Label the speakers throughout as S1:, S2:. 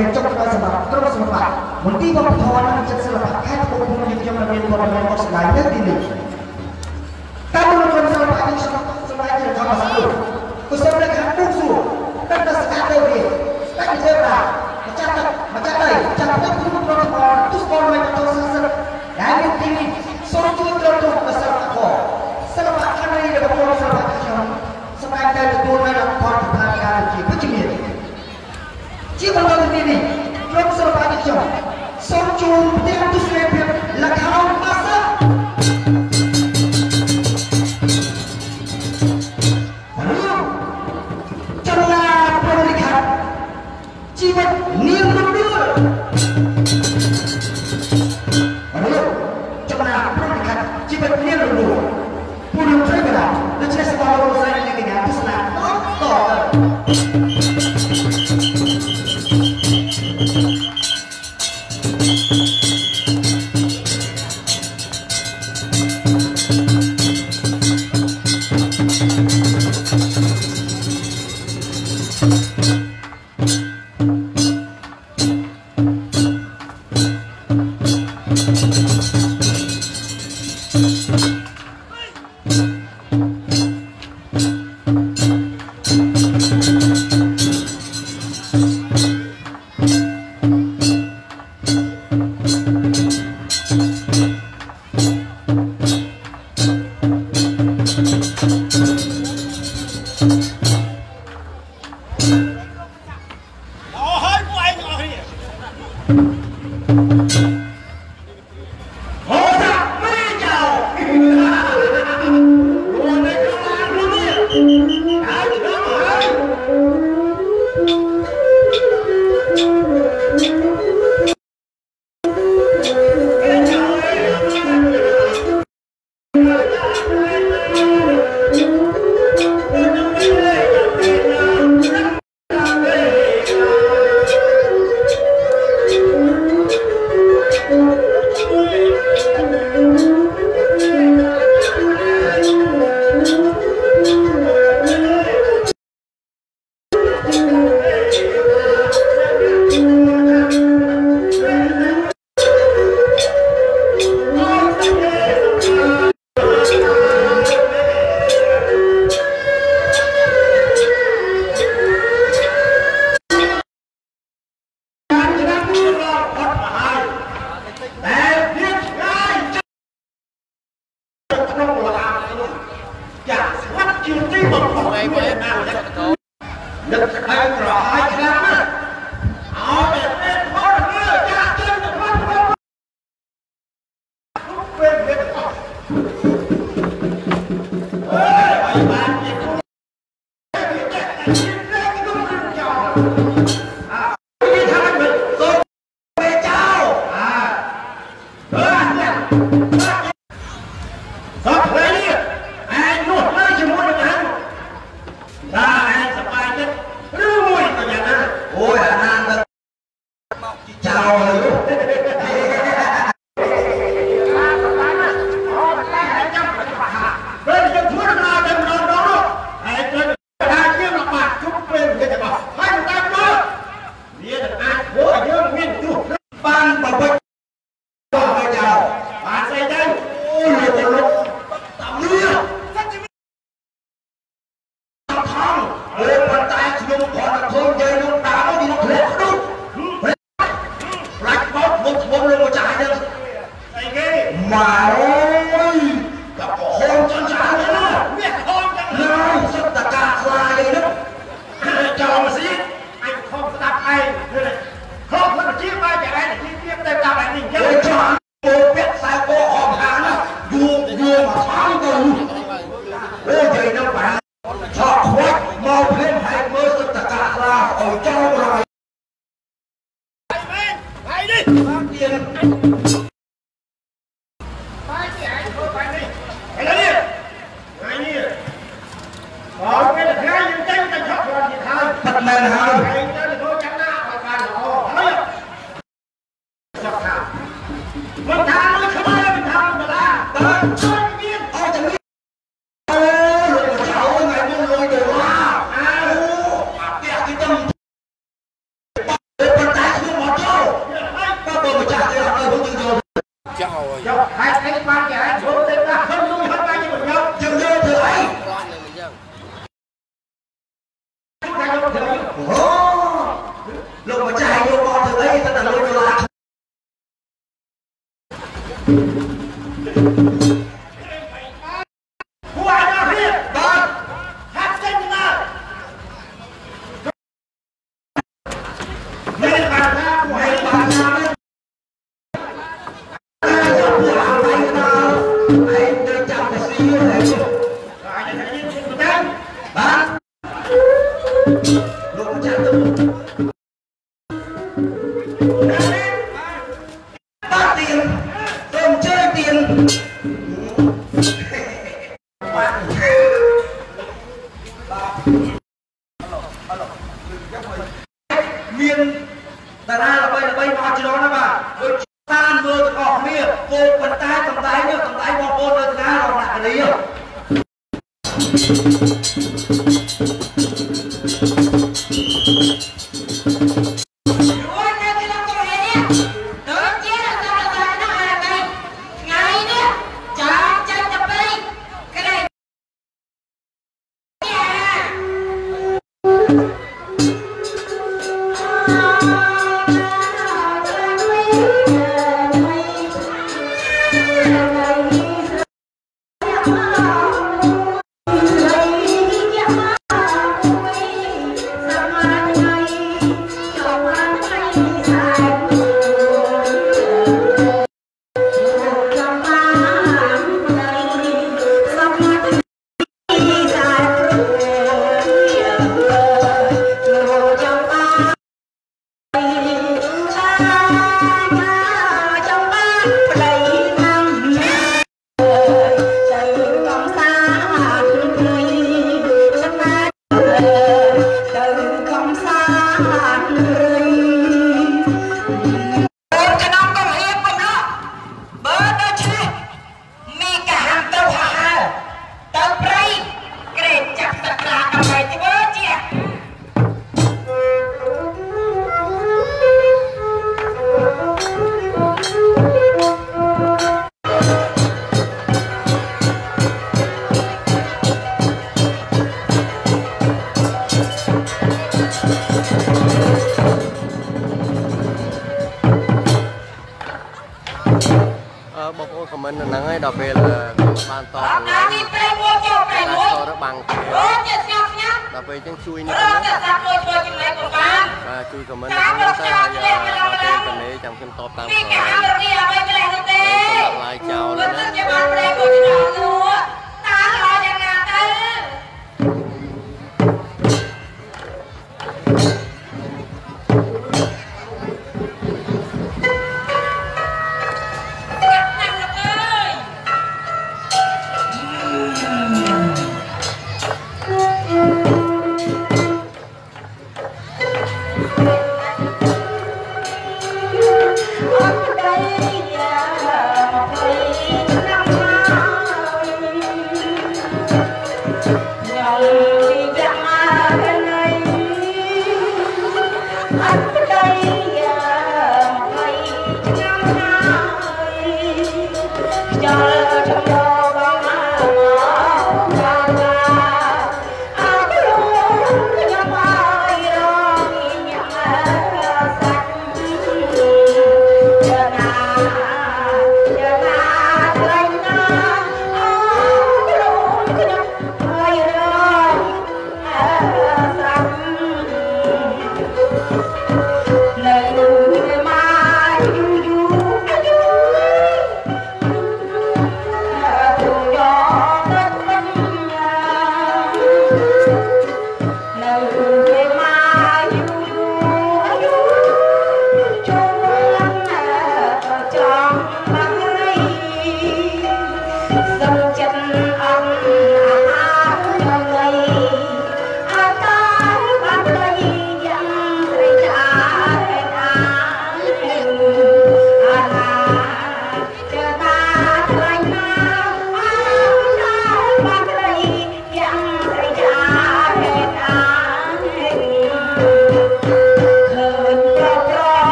S1: mencok sebab terus sebab. Munti bapak tawanan cek sebab. Hai, aku punya jam lebih yang belas lainnya tidak.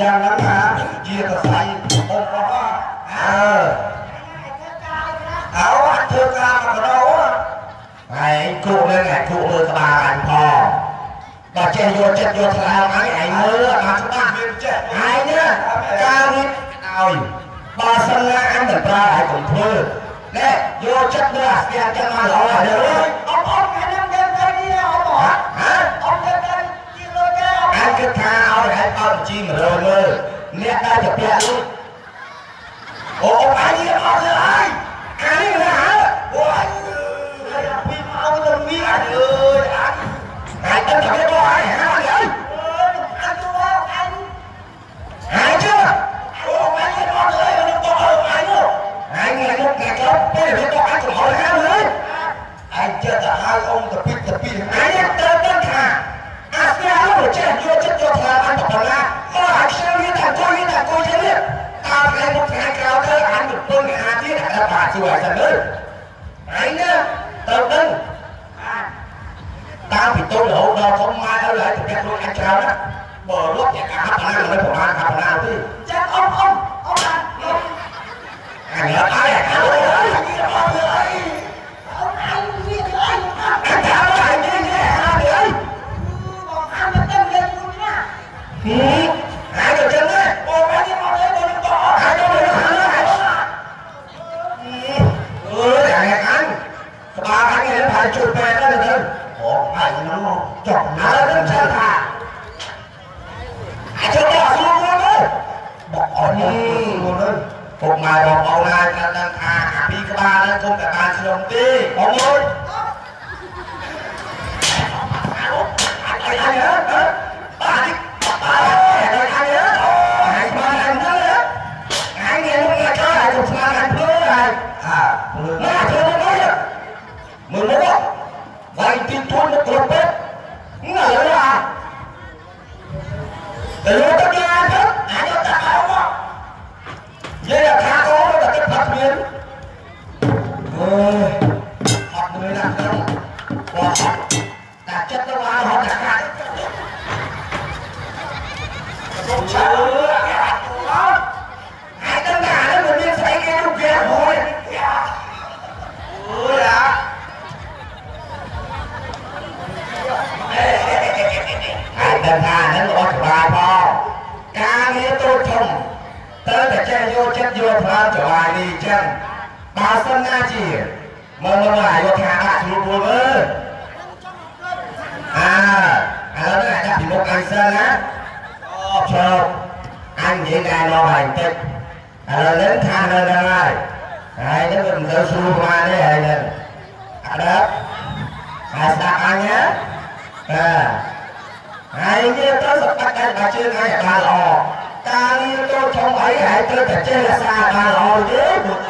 S1: យ៉ាងហ្នឹងថាជាកសៃបុករបស់អើ
S2: អោ
S3: ធ្វើកា
S4: រម
S3: កដោឯងគូ
S4: លើឯងគូលើ
S3: ក្បាលអញ
S5: ផងដល់ចេះយកចិត្តយកថ្លើមឯងឯង
S4: មើលអត់
S5: ច្បាស់មានចេះឯងនេះការរៀបឲ្យបើសិនណាអញមិនប្រើឲ្យកុំធ្វើនេះយកចិត្តមើលអាស្ទះចិត្តមកល្អហើយ គិតថាឲ្យហេ
S3: តុ
S5: បើជី100មើលអ្នកដែលជាពាក់លុយអូអញនេះអត់
S3: តែ
S5: បាក់ជួយឲ្យសិនទៅអញណាទៅដឹងតាមពីតូចរហូតដល់ធំម៉ែឲ្យហើយទៅពាក់ខ្លួនអ ប្អូន
S3: ណា
S5: គាត់ដឹងថាអាពីក្បាលហ្នឹងគុំតែបានខ្ញុំទេបងអើយអញអញអើយបា 하는지 뭐뭐가 이거 다 들어보면 à, à ở đây là một anh sơn á cho anh diễn ra lo bàn chân là đến tha lên đây đấy cái mình đưa xu qua đấy hệ nè à đó. À sạc anh nhá. À. Ai như tới sập tắt cái bà chưa ngay bà lò. Ta như tôi trong ấy hệ tôi thật chơi là xa bà lò chứ. một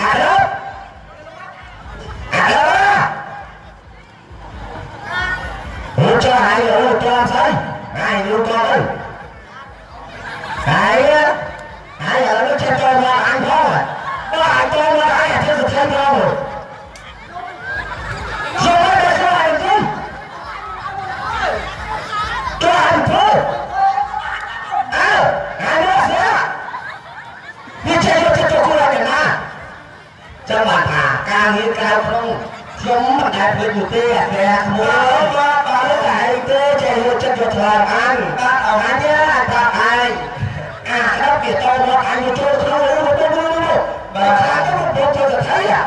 S5: Hello. Hello. Lượt cho hai lượt cho thôi. Hai lượt cho thôi. Đấy. Hai lượt nó chơi cho ăn thôi. Nó ăn cho nó ai chơi được chơi. Thả ca nghĩ cao không ខ្ញុំមិនដែលភ្លេចនោះទេអាព្រះក្មួយបាទបាទតែទេចេះយកចិត្តយកថ្លើមអញបាទអញណាថាអញអាដល់វាតមកអញចូលក្នុងនោះទៅនោះបាទថាទៅទៅទៅទៅអ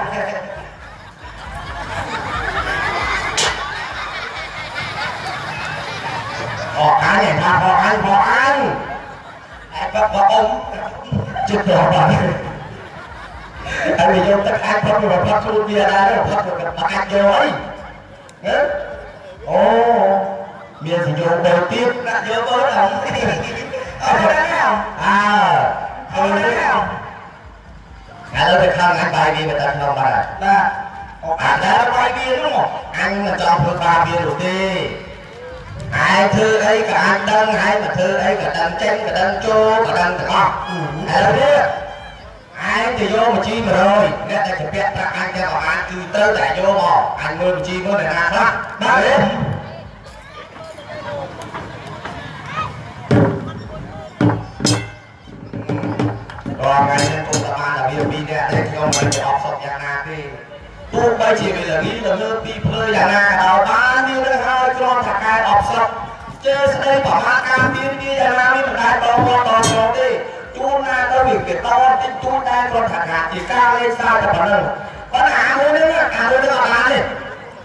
S5: អញថាអអញអអញអែបបអ៊ំចិត្តដល់បាទ anh bị vô tất cả không mà phát luôn kia ra đó phát được bắt ăn vô ấy Đấy. ồ miền thì vô đầu tiên đã vô bớt không à thôi đấy không à nó được không anh bài đi người ta không bài à anh đã bài đi đúng không អញមិនចង់ធ្វើបាបវានោះទេហើយធ្វើអីក៏អញដឹងហើយមកធ្វើអីក៏ដឹងចេញក៏ដឹងចូលក៏ដឹងទាំងអស់ឥឡូវនេះ ឯងទៅយកបញ្ជី100អ្នកដែលជាពាក់ប្រាក់អញទាំងអស់អញគឺត្រូវតែយកមកអញមើលបញ្ជីមើលអ្នកណាខ្លះបាទទេរាល់ថ្ងៃនេះគុំប្រមាណតែវាពីរនាក់ទេខ្ញុំមិនได้អបសុខយ៉ាងណាទេទោះបីជាវាលងីទៅលើពីភ្លើយ៉ាងណាក៏ដោយបានវានឹងហើយគ្រាន់តែកែអបសុខជើស្ដីប្រមាថការពីវាយ៉ាងណាវាមិនដែលតបតតទេ ជួនណាទៅវាគេតតិចជួនដែរគ្រាន់តែការជាការលេងសើចតែប៉ុណ្ណឹងប៉ុន្តែអាមួយនេះអាមួយនេះអត់បានទេ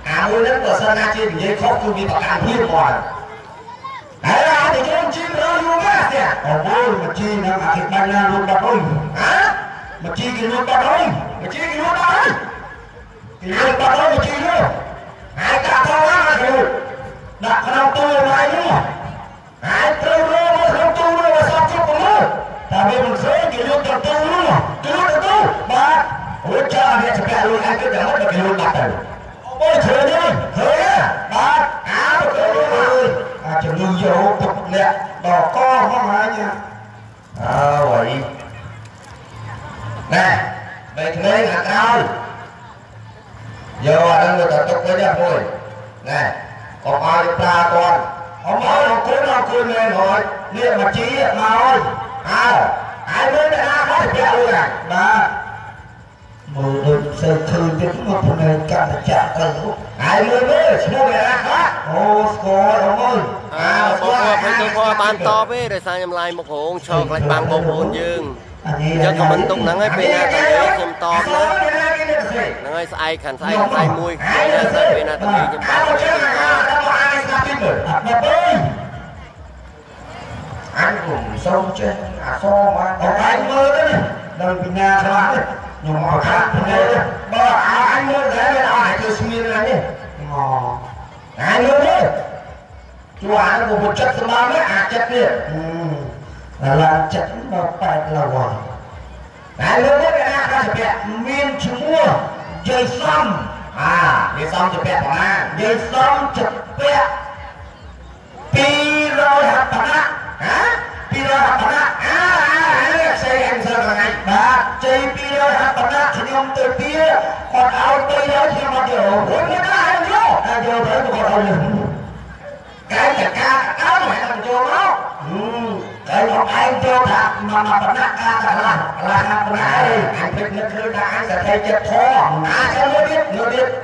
S5: អាមួយនេះបើសិនណាជានិយាយខុសគឺវាប្រកាន់ភាពគាត់ហើយអាចទៅយើងជីមរយូរមកទេអូយមកជីនឹងអធិបញ្ញណាលោកបាត់អើយហ៎មកជីគេលោកបាត់អើយមកជីគេលោកបាត់អើយគេលោកបាត់អើយមកជីនោះហើយកាត់ទៅណាទៅដាក់ក្នុងទូឡើយនោះហើយត្រូវរកមកក្នុងទូនោះមកសោះជប់មក តែវាមិនឃើញគេលោកទៅទូនោះគេលោកទៅទូបាទអូចាវាស្គាល់លោកហើយគឺតែមកគេលោកបាត់ទៅអូយឃើញទេឃើញទេបាទអើឃើញទេ à chừng như vô tục lẹ đò co không hả nha à vậy nè vậy thì lấy hạt ao vô ở đây người ta tục với nhau thôi nè còn ai được ra con ông nói nó cuốn nó cuốn lên rồi liền mà chí mà ơi à ai mới đã ra có thể luôn à ba mười đêm sơ thư đến một phần này cả là trả tờ ai mới mới chỉ mua về ra khác ô score ông ơi
S4: អើបងប្អូនខ្ញុំទៅគាត់បានតបទេដោយសារខ្ញុំឡាយមុខរោងឈរខ្លាច់បាំងបងប្អូនយើងអញ្ចឹងខមមិនទុកហ្នឹងហើយពេលណាតាលេខ្ញុំតបណាហ្នឹងហើយស្អែកខាងស្អែកខាងស្អែកមួយពេលណាទៅពេលណាតាលេខ្ញុំបានទៅ ខ្ញុំតប
S5: anh cũng sâu trên à kho mà còn anh mơ đấy đừng bị nhà thoáng đấy nhưng mà khác thế này bơ à anh mơ thế này ai tôi xin này đi ngò anh mơ đấy chú anh của một chất thứ ba đấy à chất đi là là chất nó phải là hoàng anh mơ đấy là các sự kiện miên chú mua dây xong à dây xong chụp bẹt mà dây xong chụp bẹt 250ហ៎250អាអាផ្សេងអញសើថ្ងៃបាទជ័យ250ខ្ញុំទៅពីគាត់ឲ្យទៅយកខ្ញុំមកយកវិញមិនដែរយកតែយកទៅគាត់ឲ្យយកកែតកាអើមិនទៅយកមកតែខ្ញុំឯងចូលថាមកមកបណ្ណាការកន្លះកន្លះណាបណ្ណាអីអញពេកនឹកឃើញថាអញសថេចិត្តធေါ်អាចទៅទៀតទៅ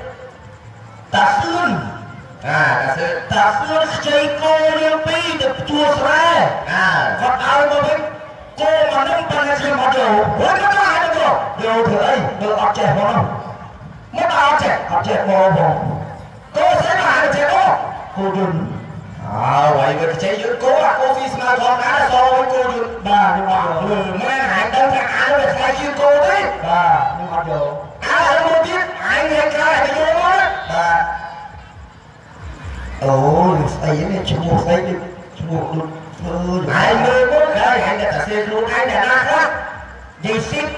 S5: ទៀតតាសឿន à ta xưa chơi cô liên pi được chua xóe à còn ai mà biết cô mà nâng bằng cái gì mà điều với cái đó hay được điều thử ấy được học trẻ không mất học trẻ học trẻ bò bò cô sẽ là trẻ đó cô đừng à vậy mà chơi với cô à cô phi mà còn đã so với cô đừng bà nhưng mà ừ mẹ hãy đâu cả ai nó phải sai cô đấy bà nhưng mà điều ai là không biết ai nghe cái này vô đó bà អូស្អីនេះឈ្មោះ ស្អីនេះឈ្មោះដូចធ្វើហើយមើលមើលហើយហើយតែសៀខ្លួនឯងតែណាខ្លះយីស៊ីត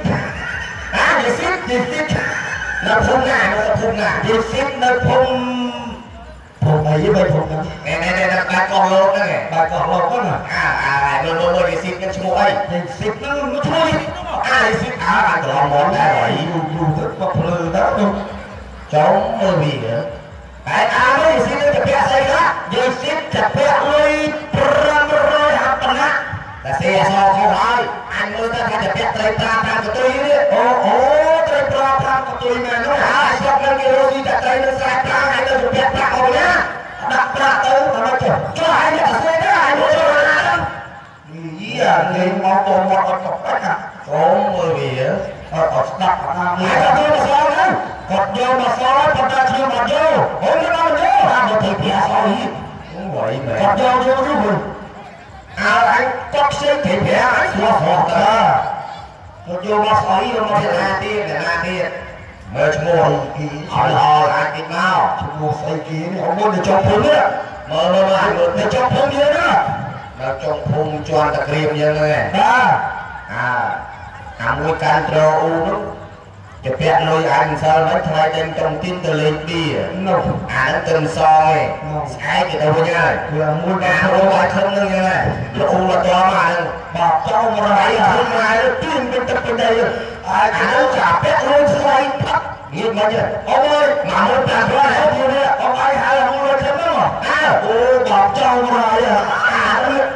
S5: អាយីស៊ីតយីស៊ីតនៅភូមិណានៅភូមិណាយីស៊ីតនៅភូមិភូមិអីបែបភូមិហ្នឹងណែណែណែបាត់កោះលោកហ្នឹងបាត់កោះលោកហ្នឹងអាអាមើលមើលមើលយីស៊ីតនឹងឈ្មោះអីយីស៊ីតហ្នឹងឈ្មោះអាយីស៊ីតអាអាកន្លងមកដែរហើយយូរយូរទៅក៏ភ្លើទៅចុងមើលវា តែអានេះស៊ីនឹងទៅពាក់ស្អីខ្លះយើងស៊ីទៅពាក់លុយ500ហាប់ប៉ុណ្ណាតែសេអសខុសហើយអញមើលទៅថាទៅពាក់ត្រីប្រា5កតុយនេះអូអូត្រីប្រា5កតុយមែននោះហើយស្រុកនឹងគេរកស៊ីតែត្រីនឹងស្រែប្រាហើយទៅពាក់ប្រាក់អូណាដាក់ប្រាក់ទៅទៅចុះចុះហើយអ្នកស្អីទៅហើយមើលទៅណាយីអាគេមកទៅមកអត់ទៅបាច់ណាសូមមើលវាអត់អត់ស្ដាប់អត់ណាមើលទៅមកសល់ហ្នឹង គាត់យកមកសល់ប៉ុន្តែខ្ញុំអត់យកអូនមិនអត់យកអាមកទៅពីអសល់នេះអូយមែនគាត់យកយកយូរអើអញគាត់ផ្សេងពីប្រាអញស្លោះហត់តាគាត់យកមកស្អីយកមកពីណាទៀតណាទៀតមើលឈ្មោះអីអត់ល្អអាចគេមកឈ្មោះស្អីគេនេះអូនទៅចុះភូមិនេះមើលមើលមើលទៅចុះភូមិយើងណានៅចុងភូមិជាន់តាក្រៀមយើងហ្នឹងបាទអាអាមួយការត្រអ៊ូនោះ ជាពាក់លុយអញសិលមិនថ្លៃតែក្រុមទីនទៅលេងបៀនោះអានឹងត្រឹមសងឯងស្អែកគេទៅវិញហើយវាមួយណារកឲ្យខឹងនឹងហ្នឹងលោកអូមកតមកហ្នឹងបបចោលមករៃខ្លួនមកទៀនទៅទឹកទៅដីអាអានឹងចាប់ពាក់លុយស្អែកផឹកងៀតមកទៀតអូយមកមកតាមផ្លូវហើយនេះអូឲ្យហៅមួយខឹងហ្នឹងអើអូបបចោលមករៃអានឹង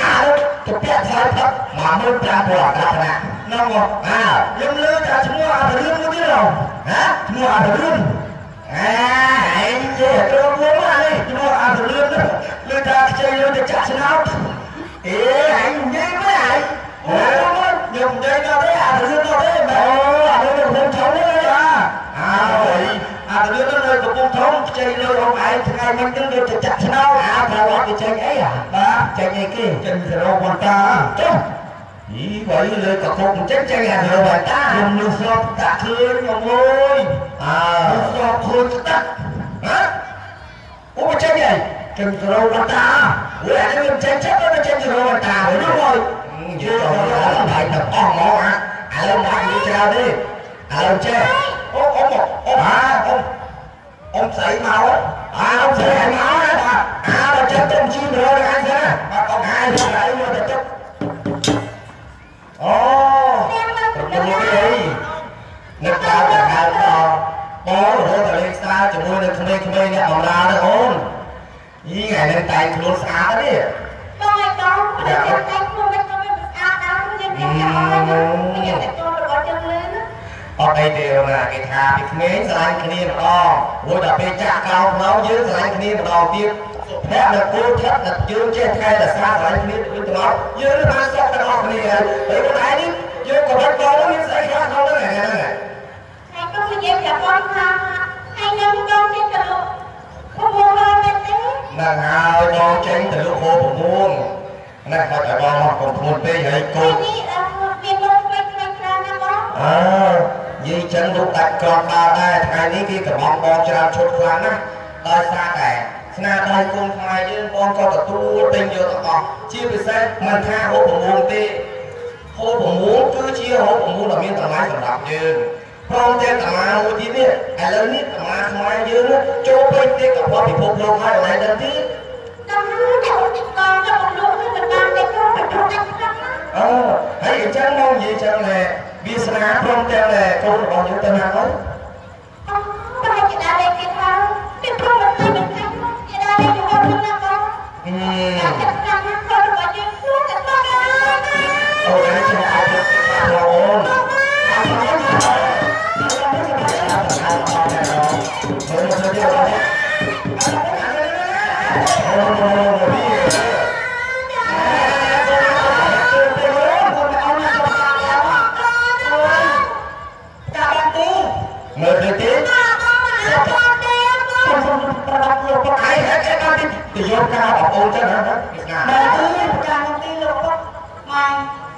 S5: អានឹងទៅពាក់ស្អែកផឹកមកមើលតាមផ្លូវអាកាស ណានោះមកអើយើងលើតែឈ្មោះអារឿងមួយទៀតហ៎ឈ្មោះអារឿងអាឯងចេះទៅមកនេះឈ្មោះអារឿងលើតែខ្ចីលើតែចាក់ស្នោតអេឯងនិយាយមិនឯងអូខ្ញុំនិយាយដល់ទេអារឿងដល់ទេអូអារឿងខ្ញុំធំទេអើអារឿងនៅកំពង់ធំខ្ចីលើរបស់ឯងថ្ងៃមិញទៅលើតែចាក់ស្នោតអាប្រវត្តិគេចេញអីបាទចេញអីគេចេញសរោវន្តាចុះ អីបើលើកកុកចេញចេញអារបាតាខ្ញុំលើស្របតាឃើញមកអើយអើស្របឃើញតាហ៎អូចេញឯងចេញសរបាតាអូអានេះចេញចេញទៅចេញសរបាតាវិញនោះហើយនិយាយដល់ហើយតែអស់មកអាឥឡូវមកនិយាយច្រើនទេឥឡូវចេះអូអូអូអាអូអ៊ំស្អីមកអាអ៊ំស្អីមកណាអាបើចេះទៅជឿរកអានណាបាទអ៊ំអាយស្អីមកទៅចិត្ត អូប្រពន្ធនេះអីនឹកដល់តែហៅដល់បងរត់ទៅលេងស្រាលជាមួយនឹងក្មេងៗអ្នកបម្រើទៅអូនយីថ្ងៃនេះតែងខ្លួនស្អាតទេ
S3: បងឯងបងតែតែខ្លួនមិនក៏មិនស្អាតដល់យើងតែអស់យើងតែចូលរបស់ចឹងលឿន
S5: អត់អីទេណាគេថាពីក្មេងស្រឡាញ់គ្នាម្ដងរួចដល់ពេលចាក់កោមកយើងស្រឡាញ់គ្នាម្ដងទៀតសុ ភ័ក្រនៅគូធាត់នៅយើងចេះថ្ងៃតែស្អាតស្រឡាញ់គ្នាទៅវិញទៅមកយើងបានសុខទាំងអស់គ្នាហើយហើយខ្លួនឯងនេះយើងក៏បាត់បងមានស្អីខ្លះក្នុងហ្នឹងហ្នឹង
S3: ហើយក៏និយាយប្រាប់បងថាហើយខ្ញុំចូលចិត្តទៅលោកព្រោះមកមែនទេ
S5: ហ្នឹងហើយបងចេញទៅលក់ហូបប្រមួងណាគាត់ឲ្យបងមកកុំធ្ងន់ពេកហើយកូ
S3: ពេល
S5: ន
S3: នេះអត់មានលោកពេកពេកច្រើនណាបង
S5: អើយាយចឹងលោកដាច់ក្រំដើរដែរថ្ងៃនេះគេកំងបងច្រើនឈុតខ្លាំងណាស់ដោយសារតែ ស្នាដៃគុំខ្មែរយើងបងក៏ទទួលទិញយកទាំងអស់ជាពិសេសមិនថាហូបប្រមួងទេហូបប្រមួងគឺជាហូបប្រមួងដ៏មានតម្លៃសម្រាប់យើងព្រមទាំងអាមាមួយទៀតនេះឥឡូវនេះអាមាខ្មែរយើងចូលពេញទេកបពិភពលោកហើយអត់ដឹងទេ
S3: ដល់ហើយតែអូនទីកងទៅបងលោកនឹងមិនបានតែចូលទៅក្នុងទឹកហ្នឹងណា
S5: អឺហើយអញ្ចឹងមកនិយាយចឹងណែវាសនាព្រមទាំងណែកូនរបស់យើងទៅណាហើយ
S3: អូតែជាដើរលេងទៀត Oh, my God. ការ
S5: របស់អូនទៅណាស្ងា
S6: បើទីប្រកាសនោះទីលោកគាត់ម៉ែ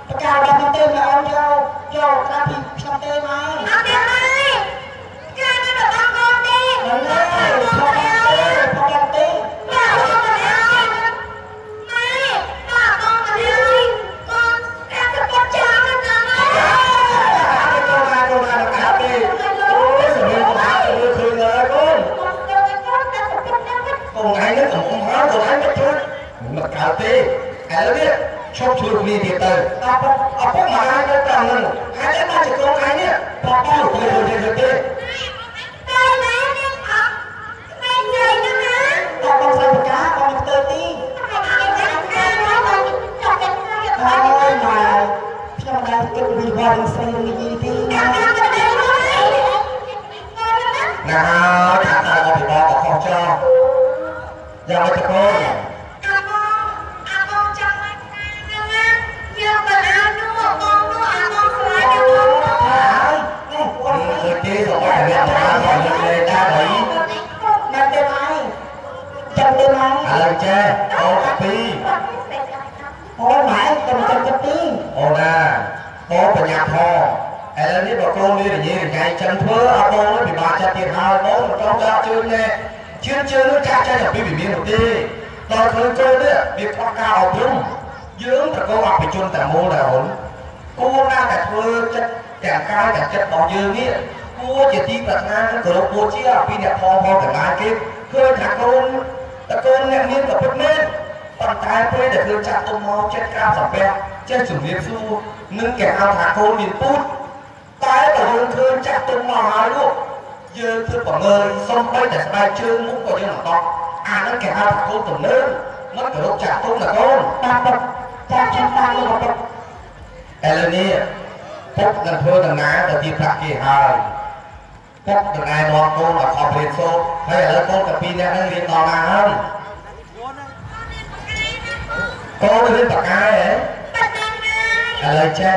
S6: ប្រកាសដល់នោះទេមកអូនយកយកក្រាបពីខ្ញុំទេម៉ែអត់ទេ ទេ
S5: ឥឡូវនេះឈប់ជួយគ្នាទៀតទៅដល់ពុកឪពុកម្ដាយទៅតាមនឹងហើយតែមកជាកូនឯងនេះបងបងជួយជួយជួយទេ
S6: ដល់បងស្រីប្រកាសបងទៅទីហើយម៉ែខ្ញុំដែរគិតវិវត្តស្រីនិយាយទីណា
S5: ណាហើយថាតែដល់ពីបងក៏ខុសចោលយ៉ាងម៉េចទៅកូន
S6: ហើយ
S5: ឥឡូវចេះអូនកាពី
S6: អូម៉ែចាំចាំចាំទី
S5: អូនណាបងបញ្ញាផងឥឡូវនេះបើកូនវានិយាយថ្ងៃចឹងធ្វើអត់បងពិបាកចិត្តទៀតហើយបងមិនចង់ចាក់ជើងទេជឿនជឿននោះចាក់ចេញពីវិមាននោះទេដល់ឃើញកូននេះវាខ្វះការអប់រំយើងប្រកបអភិជនតែមូលដែរអូនគួរណាស់តែធ្វើចិត្តទាំងកាយទាំងចិត្តរបស់យើងនេះគួរជាទីប្រាថ្នានិងគោរពបូជាពីអ្នកផងផងទាំងឡាយគេឃើញថាកូន តកូនអ្នកមានក៏ពិតមែនប៉ុន្តែពេលដែលឃើញចាស់ទុំមកចិត្តក្រាបសំពះចេះជំរាបសួរនឹងគេហៅថាកូនមានពូជតែបើយើងឃើញចាស់ទុំមកហើយលោកយើងធ្វើបង្ើយសំបីតែស្បែកជើងមុខក៏យើងអត់ដល់អានឹងគេហៅថាកូនទំនើបមិនគោរពចាស់ទុំណាកូន
S3: តាមពុកចាំចាំតាមលោកពុក
S5: ឥឡូវនេះពុកនឹងធ្វើដំណើរទៅទីប្រាក់គេហើយ ពុកដំណើរនាំកូនឲ្យខំរៀនសូត្រហើយឥឡូវកូនទាំងពីរនាក់ហ្នឹងរៀនដល់ណាហើយកូនរៀនបកកាយហ៎
S6: បាត់ដល់ហើយ
S5: ឥឡូវចេះ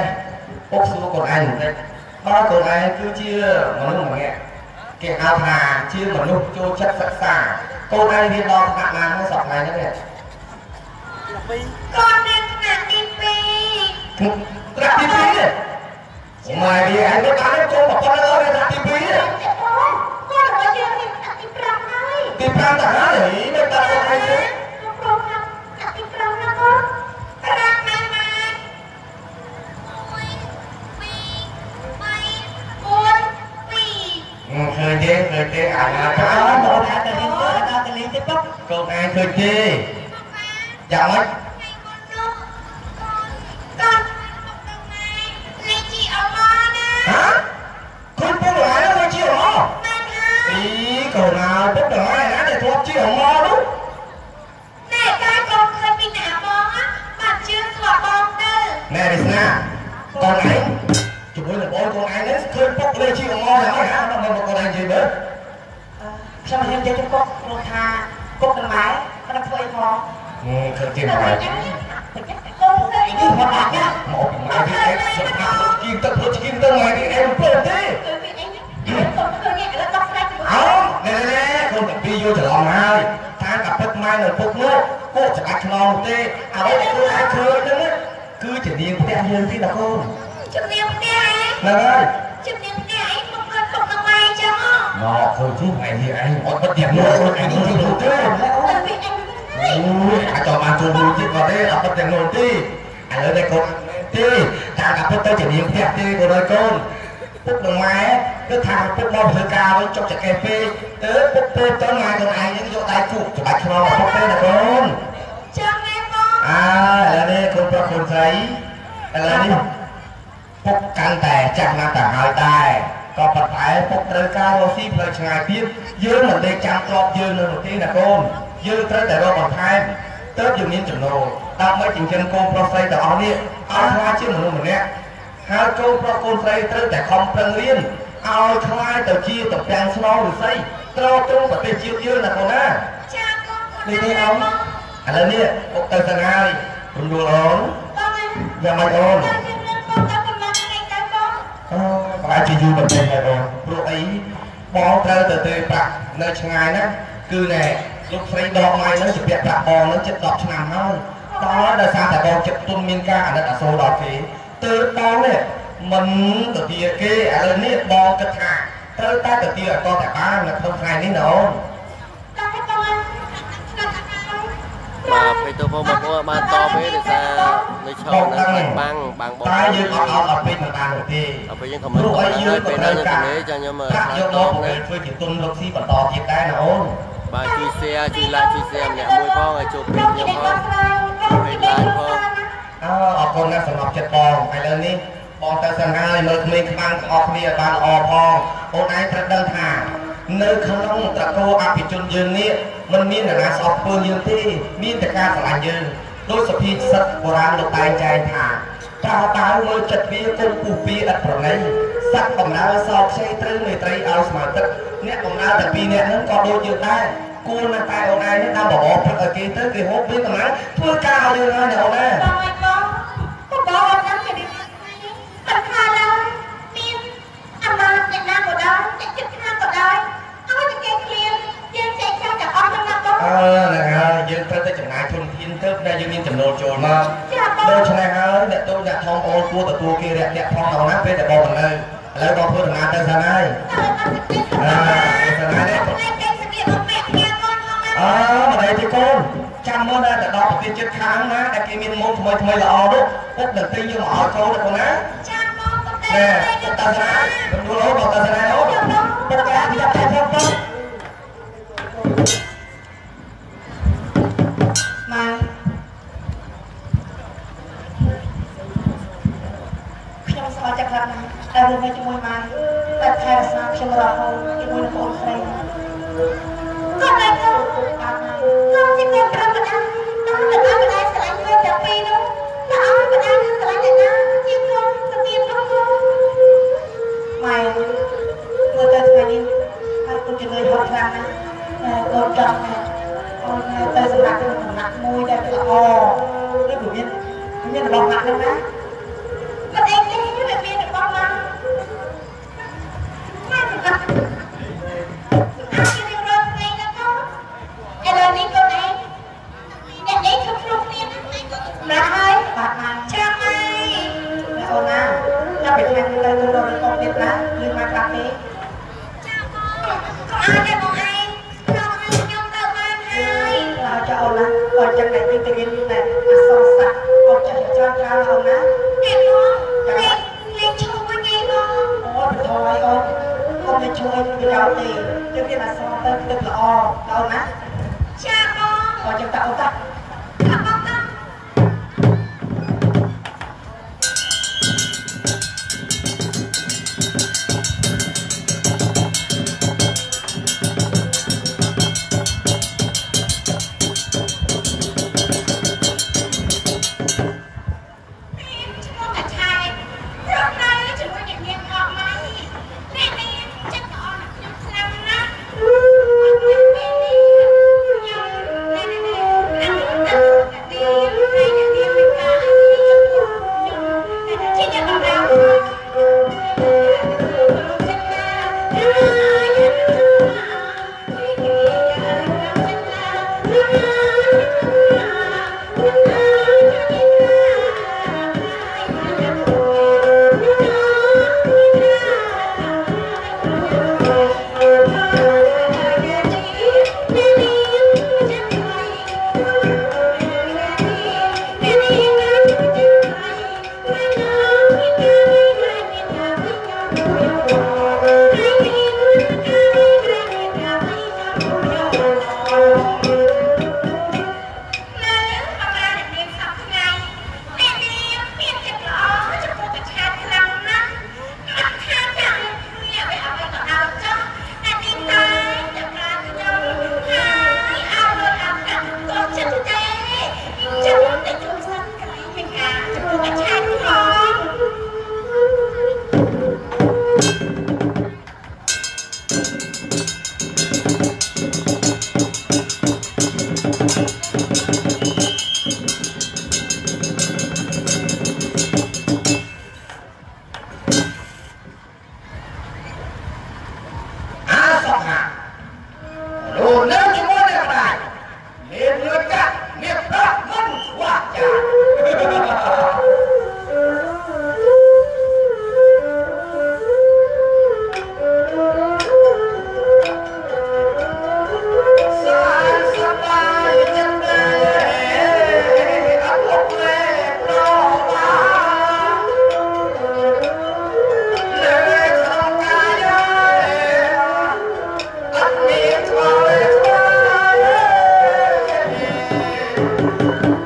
S5: ពុកសួរកូនឯងបន្តិចបើកូនឯងគឺជាមនុស្សម្នាក់គេហៅថាជាមនុស្សចូលចិត្តសិក្សាកូនឯងរៀនដល់ថ្នាក់ណាហើយសប្តាហ៍ហ្នឹង
S6: កូនរៀនថ្នាក់ទី2
S5: ត្រាក់ទី2នេះម៉ែវាឯងទៅបានចូលប្រព័ន្ធលើត្រាក់ទី2នេះ
S6: ចាកូនកូនរបស់យើងរៀនថ្នាក់ទី 5ហើយ
S5: ទី5ទៅហើយមិនដល់ទៅហើយទេ
S6: កូនប្រុសណាថ្នាក់ទី5ណាកូនប្រាំម៉ែម៉ែ1 2 3 4 2
S5: ឃើញទេ កូនពុកឡើយទៅជាអម
S6: មែនហើ
S5: អី
S6: យកូ
S5: នណាពុកតម្លៃណាដែលធ្លាប់ជាអមនោះ
S6: ណែកាយកូនឃើញពីអ្នកបងបាត់ជឿស្វាបងទៅ
S5: ណែរិស្ណាកូនឯងជាមួយនឹងបងកូនឯងនេះឃើញពុកលើជាអមយ៉ាងម៉េចហ៎មកមកកូនឯងនិយាយមើល
S3: ខ្ញុំរៀនចេះទៅពុកលោកថាពុកនឹងម៉ែមិនធ្វើអីផង
S5: ឃើញទេ
S6: ទៅ
S5: ម៉ែ
S6: វិញកូនឃើញ
S3: នេះមកដាក់ណា
S5: មកពីម៉ែវាឯងសុខភាពជីទឹកព្រោះជីទឹកម៉ែវាឯងព្រោះទេ
S6: ឃើញពីអីនេះកូនឃើញនេះឥឡូវដោះស្រាយជាមួយ
S5: អោណែណែកូនទាំងពីរយកច្រឡំហើយថាកាពិតម៉ែនៅពុកនោះគោកច្បាច់ខ្នងទេអ្វីដែលខ្លួនឯងឃើញហ្នឹងគឺជានាងផ្ទះយើងទីណាកូន
S6: ជំនាញផ្ទះឯង
S5: ហ្នឹងហើយ
S6: ជំនាញផ្ទះឯងមកឃើញពុកនឹងម៉ែអញ្ចឹងហ៎
S5: មកឃើញទីឯងនេះឯងអត់បិទយ៉ាងនោះខ្លួនឯងនេះទៅទេ
S6: ទៅពីអី
S5: អូយ អាចចូលបានចូលមួយទៀតក៏ទេអត់បិទយ៉ាងនោះទេឥឡូវនេះកូនទេតាកាពិតទៅជានាងផ្ទះទេកូនអើយកូនពុកនឹងម៉ែគឺថាពុកមកធ្វើការវិញចុកចកេះពេកទៅពុកទៅទៅម៉ែខ្លួនឯងនេះយកដៃគូកច្បាច់ខ្នងពុកទេណាកូន
S6: ចឹងឯងបង
S5: អើឥឡូវនេះកូនប្រុសកូនស្រីឥឡូវនេះពុកកាន់តែចាស់ណាស់ទៅហើយដែរក៏ប៉ុន្តែពុកត្រូវការរកស៊ីផ្លូវឆ្ងាយទៀតយើងមិនដេកចាំទ្របយើងនៅនោះទេណាកូន យើងត្រូវតែរកបន្ថែមទៅយើងមានចំណូលដើម្បីចិញ្ចឹមកូនប្រុសស្រីទាំងអស់នេះឲ្យខ្លាចជាមនុស្សម្នាក់ហើយកូនប្រុសកូនស្រីត្រូវតែខំប្រឹងរៀនឲ្យខ្លាចទៅជាតំពាំងស្នងឫស្សីត្រទ្រង់ប្រទេសជាតិយើងណាកូនណា
S6: ចាកូនគាត់
S5: នេះទេអូនឥឡូវនេះពុកទៅសាងាយរំដួលអូន
S6: បងឯង
S5: យ៉ាងម៉េចអូន
S6: ទៅជំនាញបងទៅប៉ុន្មានថ្ងៃទៅបង
S5: អូប្រហែលជាយូរបន្តិចហើយអូនព្រោះអីបងត្រូវទៅទេប្រាក់នៅឆ្ងាយណាគឺណែ លោកស្រីដកម៉ៃនឹងជាពាក់ប្រាក់បងនឹងជិត10ឆ្នាំហើយតោះដោយសារតែបងចិត្តទុនមានការអាណិតអាសូរដល់គេទើបបងនេះមិនទៅទាគេឥឡូវនេះបងគិតថាត្រូវតែទៅទាឲ្យតតែបាននៅក្នុងថ្ងៃនេះណាអូន
S6: ដល់ទៅបងស្នាប់ខាង
S4: បាទពេលទៅបងប្អូនបានតបទេដោយសារនៅឈរនៅខាងបាំងបាំងបង
S5: តែយើងអត់អត់អត់ពេកមិនបានទេ
S4: ដល់ពេលយើងខមមិនតបហើយពេលណាខ្ញុំទៅចាំខ្ញុំ
S5: ប្រាក់
S4: ឆ្លើ
S5: យ
S4: យក
S5: មក
S4: តបណា
S5: ធ្វើជាទុនរកស៊ីបន្តទៀតដែរណាអូន
S4: បាទជួយ share ជួយ like ជួយ share ម្នាក់មួយផងឲ្យចូលពេញខ្ញុំផង
S5: អើអរគុណណាស់សម្រាប់ចិត្តបងឥឡូវនេះបងទៅសិនហើយមើលក្មេងខ្មាំងទាំងអស់គ្នាឲ្យបានល្អផងអូនឯងត្រូវដឹងថានៅក្នុងត្រកូលអភិជនយើងនេះมันមាននរណាស្អប់ធ្វើយើងទេមានតែការស្រឡាញ់យើងដោយសភាសិទ្ធបុរាណលោកតែងចែងថាតើតើមើលចិត្តវាគុំពុះពីឥតប្រណីសត្វបំរើសោកខ្ចីត្រូវមេត្រីឲ្យស្មើទឹក អ្នកបំរើទាំងពីរអ្នកហ្នឹងក៏ដូចយើងដែរគួរណាស់តែអូនឯងនេះដល់បបរព្រឹកឲ្យគេទៅគេហូបវិញកម្លាំងធ្វើការឲ្យយើងហើយណាអូនណា
S6: បងឯងបងក៏បងអត់ដឹងពីនេះតែថាឡើយមានអាមាអ្នកណាក៏ដោយអ្នកជិតខាងក៏ដោយឲ្យតែគេឃ្លានយើងចែកចាយទាំងអស់ហ្នឹងណាបង
S5: អើហ្នឹងហើយយើងត្រូវតែចំណាយធនធានទៅតែយើងមានចំណូលចូលមក
S6: ចាបង
S5: ដូច្នេះហើយអ្នកទូអ្នកធំអូនគួរទទួលគេរាក់ទាក់ផងដល់ណាពេលដែលបងមិននៅឥឡូវបងធ្វើដំណើរទៅសិនហើយ
S6: អើអត់ទេថ្ងៃនេះគេស្គៀបមកពាក់ញ៉ាំកូនផងណា
S5: អើម្ដាយទីកូនចាំមើលណាទៅដល់ប្រទេសជិតខាងណាដែលគេមានមុខថ្មីថ្មីល្អនោះពុកនឹងទិញយកមកឲ្យកូនណាកូនណា
S6: ចាំមកប្រទេស
S5: Nè, ta sẽ nói, đừng có lỗ mà ta sẽ nói lỗ.
S6: Tất cả thì ta theo tốt. Mà ខ្ញុំស្គាល់ចិត្តខ្លាំងណាស់ដែលរស់នៅជាមួយម៉ែ តែថែរក្សាខ្ញុំរហូតជាមួយនឹងបងស្រីក៏តែទៅអត់ណាក៏ជាខ្ញុំប្រាប់ម្ដាយតាមតែអត់ម្ដាយស្រឡាញ់ខ្ញុំតែពីរនោះតែអត់ម្ដាយស្រឡាញ់អ្នកណាជាខ្ញុំទៅទៀតនោះម៉ែមើលទៅថ្ងៃនេះហើយគុំជំនួយហត់ខ្លាំងណាស់តែកូនចង់អូនទៅសម្រាប់ក្នុងដំណាក់មួយដែលល្អនេះវាមានមានរបស់ណាស់ហ្នឹងណាមិនអីទេវាមានរបស់មកមកទៅអត់មានរត់ថ្ងៃណា អ្នកនេះធ្វើខ្លួនគ្នាណាហើយបាទមកចាំហើយអូនណាដល់ពេលថ្ងៃនេះទៅទៅរត់កូនទៀតណាយើងមកប្រាប់ទេចាំបងក៏អាចដែរបងឯងខ្ញុំខ្ញុំទៅបានហើយដល់ចៅអូនណាបើចឹងអ្នកនេះទៅរៀនតែអសរសាស្ត្រអូនចាស់ច្រើនច្រើនអូនណាគេបងលេងលេងឈប់វិញឯងបងអូនថយអូន អូនមិនជួយប្រយោជន៍ទេយើងរៀនអសរទៅទឹកល្អដល់ណាចាបងបើចឹងតើអូនតាតា សា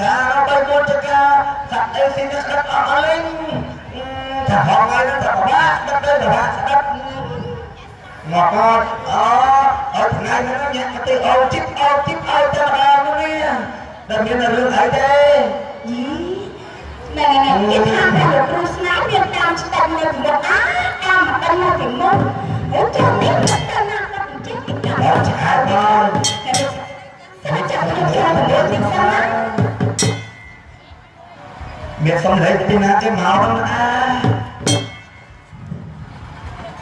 S5: à chặt ra nó bay mua chặt ra chặt đây xin đất đất tao lên thằng họ ngay nó thằng bà bạc đất ơi bà bạc đất ngọt ngon đó ở thằng này nó nhặt cái từ ô chip ô chip ô cho bà nó đi đừng như là lương ấy thế
S6: ណែណែគេថាតែលោកគ្រូស្នាមានតាមស្ដាប់នៅពីមុខអាតាមមកដល់នៅពីមុខហើយចាំនេះទៅណាដល់អញ្ចឹងពីតាម
S5: đó chả ngon
S6: តែ ចាំទៅចាំទៅទីសា
S5: miệt xong lấy cái nào cái máu đó à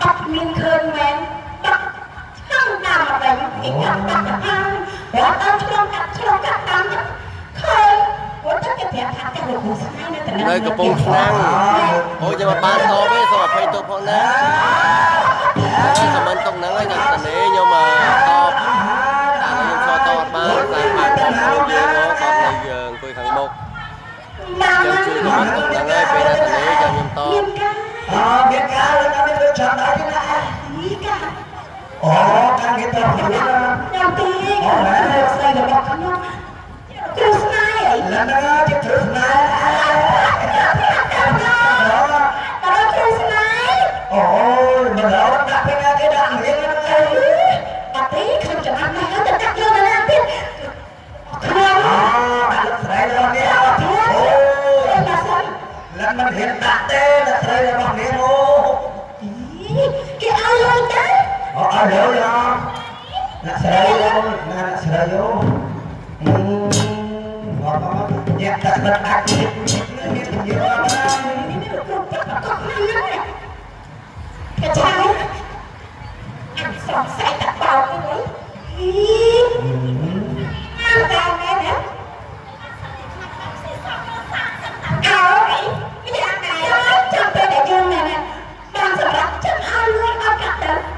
S6: អត់មានឃើញមែនដាក់ខាងតាមមកវិញគេកាត់កាត់ខាងរត់ដល់ឆ្លងកាត់ឆ្លងកាត់តាមឃើញគាត់ទៅគេប្រាប់ថាតែលោកគ្រូស្នានៅតែ
S4: នៅកំពង់ឆ្នាំងអូចាំមកបានតបទេសូមអភ័យទោសផងណាហើយខមមិនទុកហ្នឹងហើយខ្ញុំតនេខ្ញុំមកតបតែខ្ញុំឆ្លតតបានតែបានតែខ្ញុំយើងមកតបនៅយើងអង្គុយខាងមុខ
S6: មក
S4: ខ្ញុំជួយខមមិនទុកហ្នឹងហើយពេលតែតនេចាំខ្ញុំតប
S6: មានកា
S5: ờ ờ hiểu rồi là sợi vô là sợi vô ừ ngọt ngon nhẹ đặt đặt đặt nhẹ nhẹ nhiều lắm
S6: កញ្ឆៅអញសង្ស័យតែបោកនេះហីអានតាមមែនណាអើយយ៉ាងណាចាំពេលដែលយើងណាបានសម្រាប់ចាំឲ្យលុយអត់កាត់ទៅ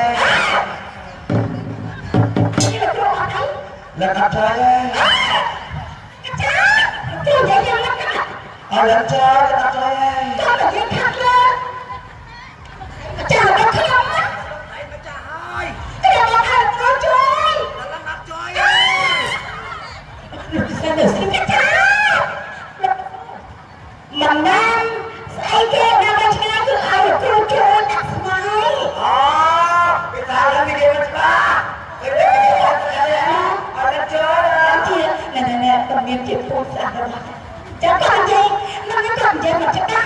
S5: là đặt chơi thế
S6: ចាគ្រូនិយាយយ៉ាងណាកាត់
S5: ờ lần chơi là đặt chơi thế
S6: តើនិយាយខាត់លើចារបស់ខ្ញុំណាខ្ញុំមកឲ្យគ្រូជួយស្អីស្អីចាមិនបា មានជាពូស្អាតរបស់ចាគាត់និយាយមិនគាត់និយាយមកច្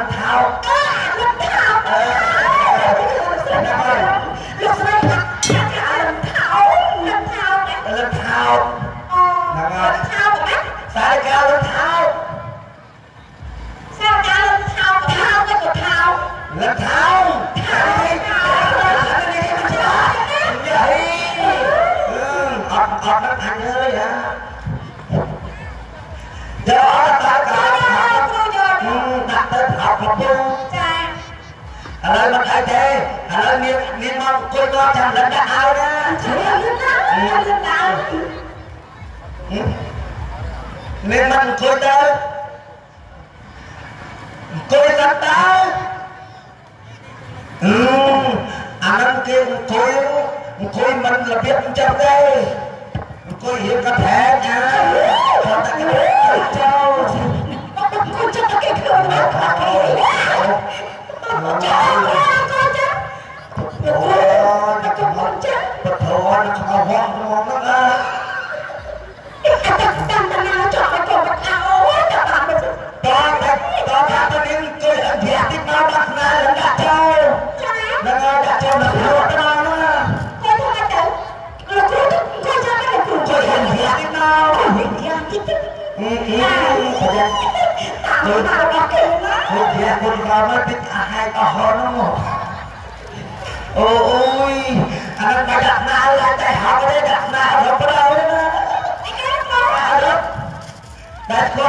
S6: out.
S1: cho thằng lính đã ao đó. Ừ. Thằng lính ao nên mình coi tớ coi tớ tớ. Ừ anh em kêu coi coi mình là biết chấm đây coi hiểu có thể nha. Còn ta cái châu Hãy subscribe cho kênh Ghiền Mì Gõ Để không Bật thổ nó không có hoang hoang nó ra Đó thật, đó thật nó đến tôi đã dẹp đi nó bắt ra là đã châu Nó ngơ đã châu nó thua cái đó nữa Tôi đã dẹp đi nó Ừ, ừ, tôi đã Tôi dẹp con gà mới biết à hai có hò nó một Ôi, anh em phải đặt nào lại tại họ đấy đặt nào đâu có đâu nữa À, đó Đặt con nào đâu đấy Ừ, thuốc ở đó tôi tôi tôi chém mà cái đặt nào châu Ừ, ở mặt ai đây chập lên đặt mai ơi Ừ, đặt lên cho nó chồng đặt đặt ơi mặt ai đây Ôi, tôi mà chết đó Ừ. ờ đã toàn chất nó hơi hỏi hỏi đó đã đã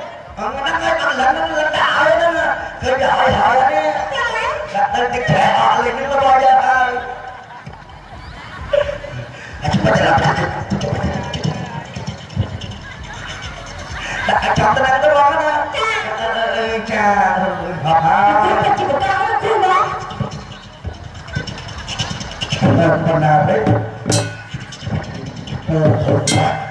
S1: Ờ, nó nó nó nó nó đạo đấy nó cứ đợi đấy đặt lên cái trẻ họ lên nó lo cho chúng ta làm đặt đặt chọn tên nó lo đó ờ, ờ, cha họ Hãy subscribe cho kênh Ghiền không bỏ lỡ những video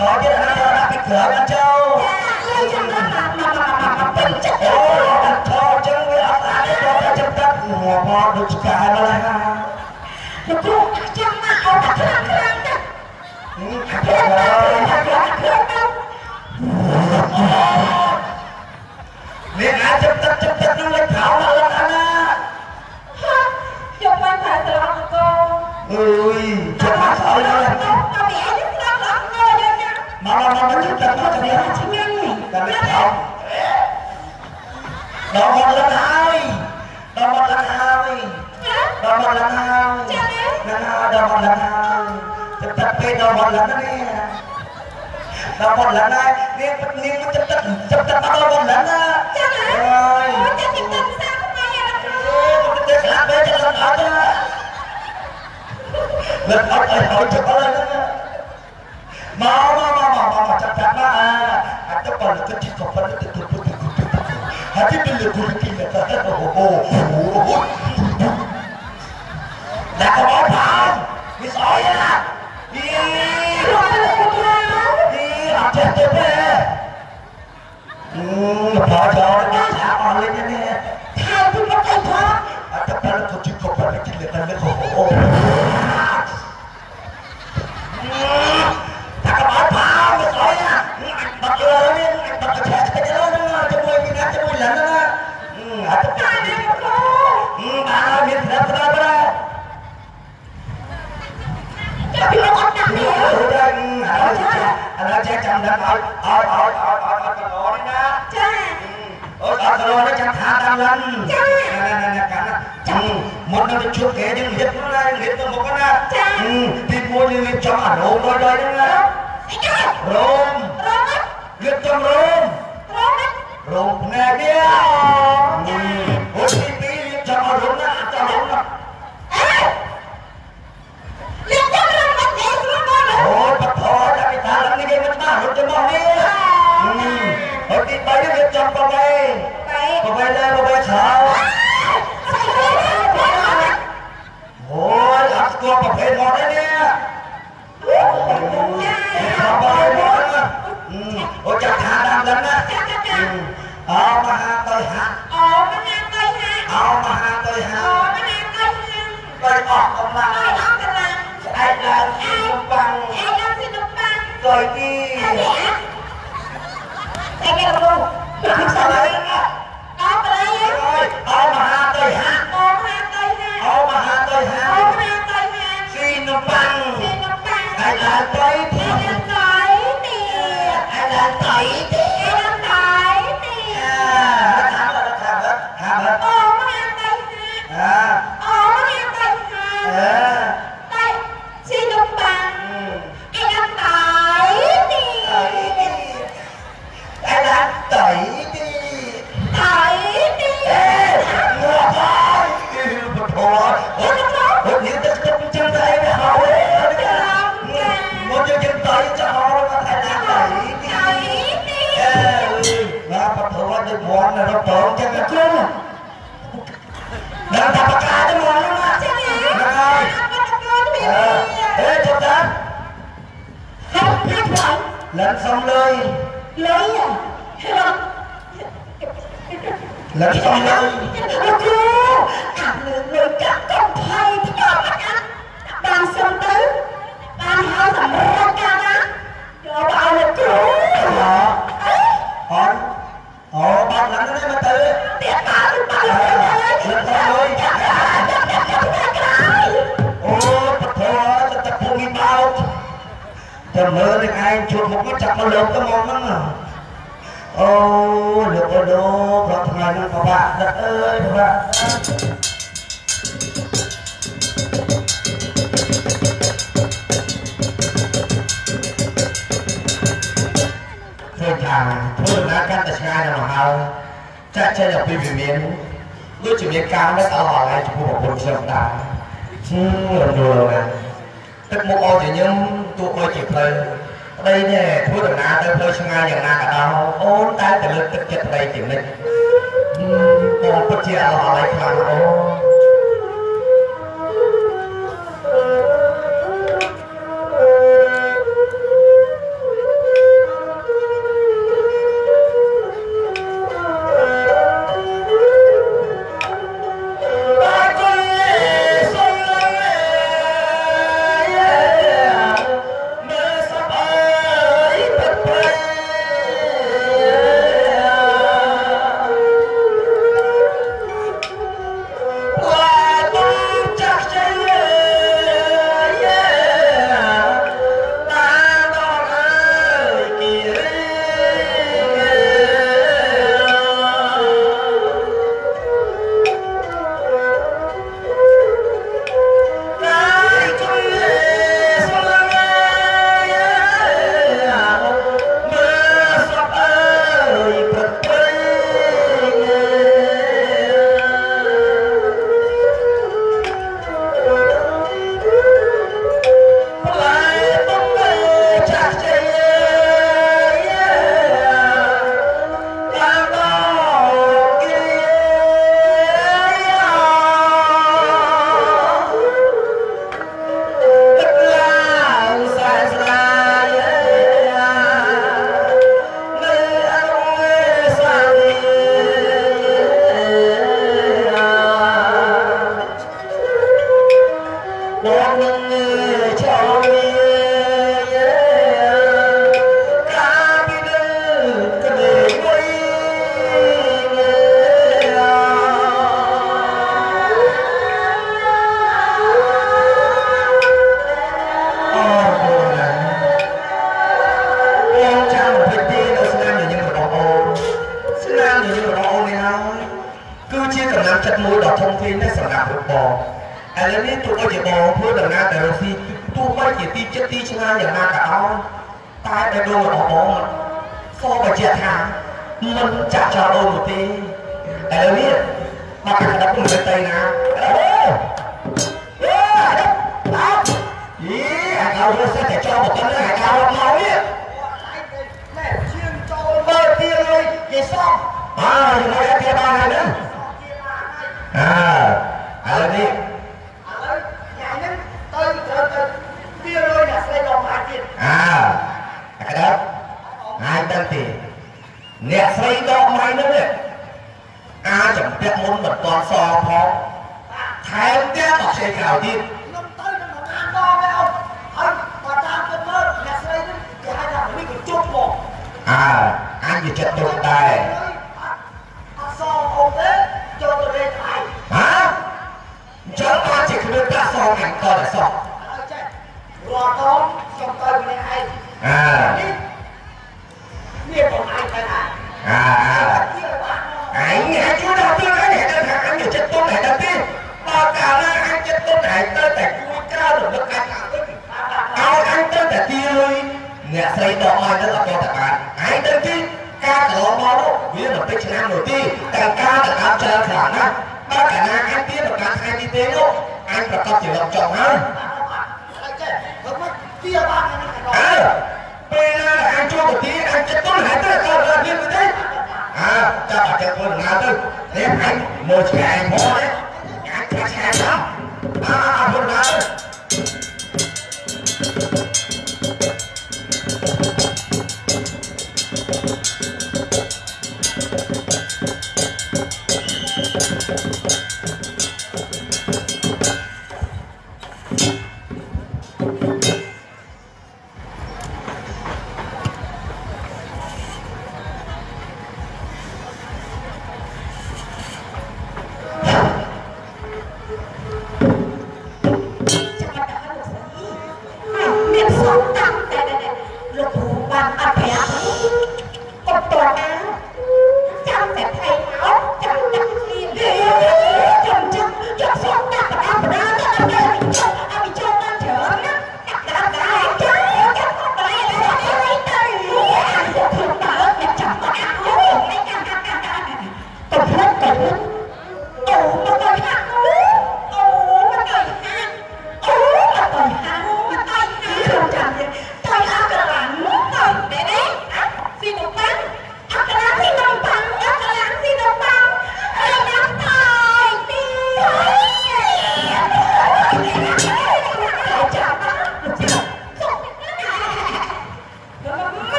S1: đặt cái khở biết nè đặt cái khở ăn châu ôi đặt cho chân với áo tá để cho cái chân đất ngò ngò được cả nó lại ha ừ thật rồi Nên ai chấp tất chấp tất nó lấy thảo là lên anh á Ôi, chấp mắt thở nó lên Mà mà mà nó chấp tất nó cho biết Là lấy thảo Đó một lần hai Đó một lần hai Đó một lần hai Lần hai, đó một lần hai Chấp tất cái đó một lần đó nè Đó một lần hai Nên nên chấp tất chấp tất nó một lần á Rồi Cái khác bé cho lần hỏi chứ lần hỏi hỏi hỏi cho có lên đó mà mà mà mà mà mà chặt chặt mà à à
S5: 마마마마마마 잡잖아 아까 빨리 끝이 덮어라 하지 빌려 구르기 내가 해보고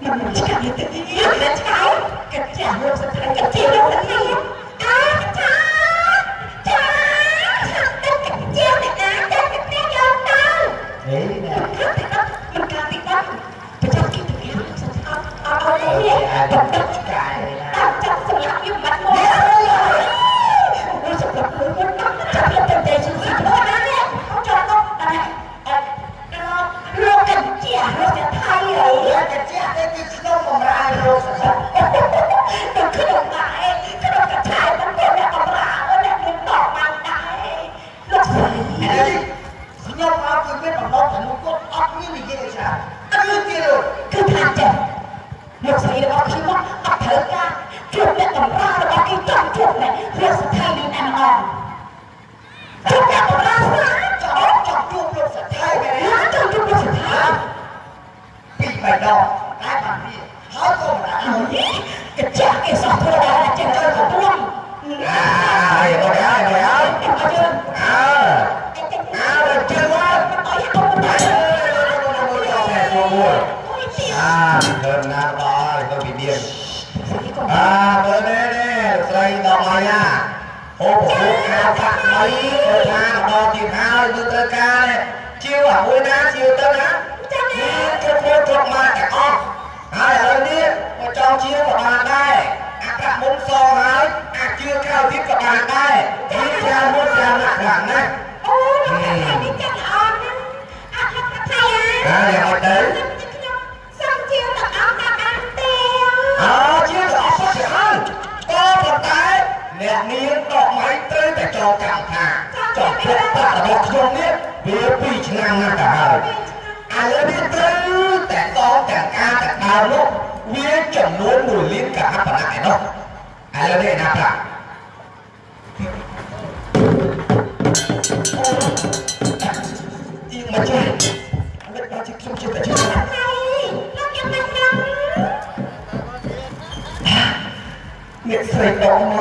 S5: mình chỉ cảm thấy Hari pertama di Al-Butakar Nino. Alla bene, apra. Nhưng mà chưa, biết bao chiếc chung chưa phải chưa. Miệng sợi đó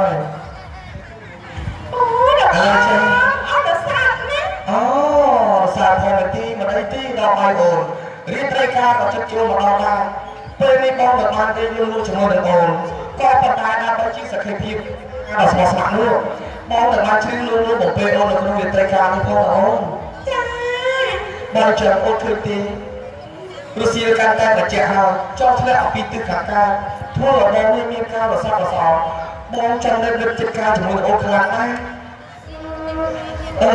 S5: ហើយអូអើ
S6: ចឹ
S5: ងអត់ស្អាតណា
S6: អូ
S5: ស្អាត
S6: ហើ
S5: យទីមិនអី
S6: ទី
S5: ដល់ហើយអូនរៀបត្រូវការក៏ចិ
S6: ត្ត
S5: ជួ
S6: លម្ដ
S5: ងដែរពេលនេះបងទៅ
S6: បាន
S5: ទេយល់នោះជា
S6: មួ
S5: យនឹងអូន
S6: ក៏
S5: ប៉ុន្តែដល់ទៅជាសក្ខីភាពដ
S6: ល់ស្មោះ
S5: ស្ម័គ្រនោះបងទៅ
S6: បានជ្រៀ
S5: ងលូនលូបំពេ
S6: អូ
S5: ននៅក្នុង
S6: រៀបត្រូ
S5: វកា
S6: រនេះផង
S5: អូន
S6: ចាបង
S5: ចាំអូនឃើញទីរសៀលកាន់តែបច្ចៈហើយចោះឆ្លាក់អំពីទឹកខាងកើតធ្វើឲ្យបងនេះមានការរសាប់រសោ បងចង់នៅលើចិត្តការជាមួយអូនខ្លាំងណាស់អឺ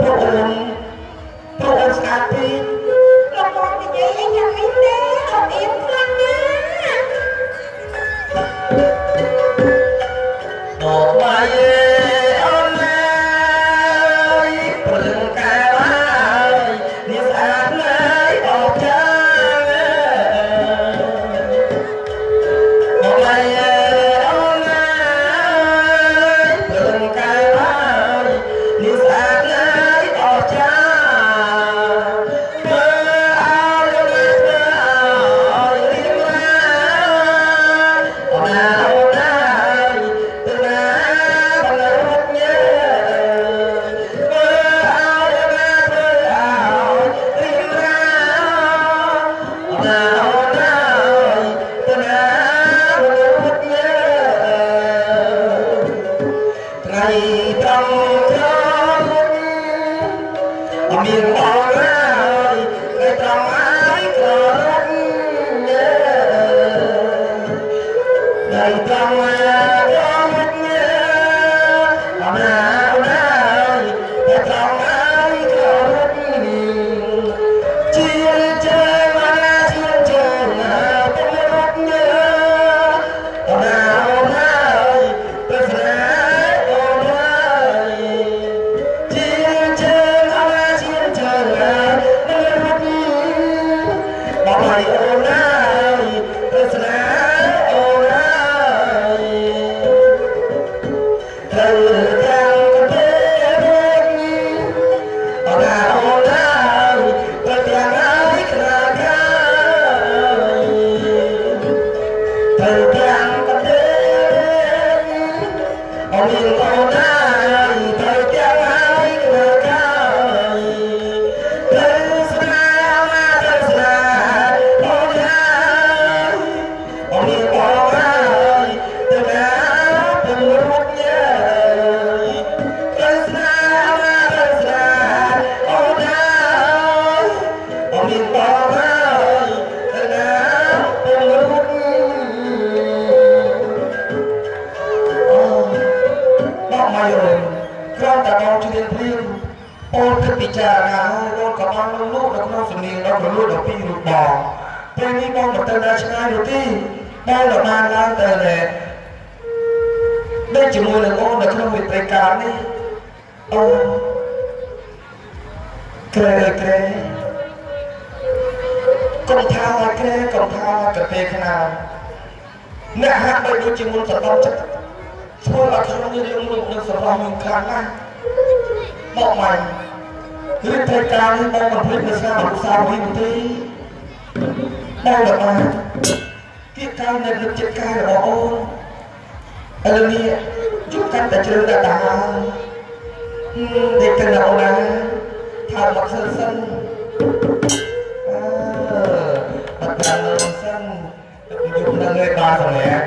S5: ពួកអូនពួកអូនស្អាតពេក
S6: លោកបងនិយាយអីយ៉ាងនេះទេលោ
S5: កអៀមខ្លាំងណាស់អូបាយ ទេកំផាកទេខ្នាអ្នកហាក់បីដូចជាមុនសតចិត្តធ្វើឲ្យខ្ញុំមានរឿងមួយនឹងសម្រាប់
S6: ខ្ញុំខ្លាំងណាស់មកមករឿងធ្វើការនេះមកបំភ្លេ
S4: ចនៅ
S6: ស្នាមឧស្សាហ៍វិញទេដល់ដល់បានគេកើតនៅក្នុងចិត្តកាយ
S5: របស់អូនឥឡូវ
S6: នេះ
S5: ជួបកាន់តែជ្រើ
S6: ដល់ដល់
S5: តែកាន់អូន
S6: के
S5: पास हो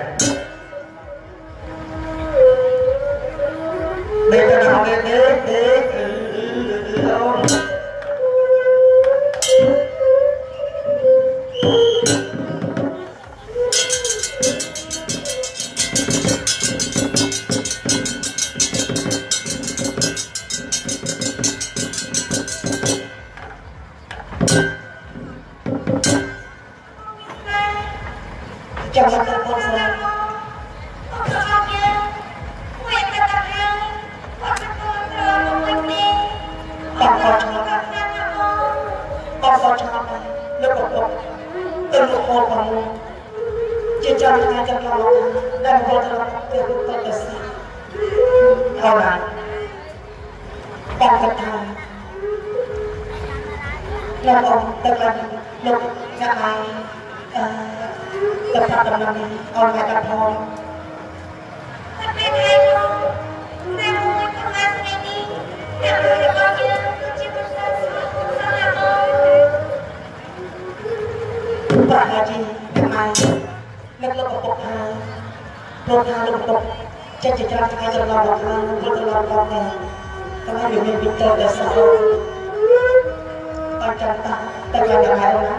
S5: tertekan loko dengan lok orang yang jangan telah dibimbing terkadang karena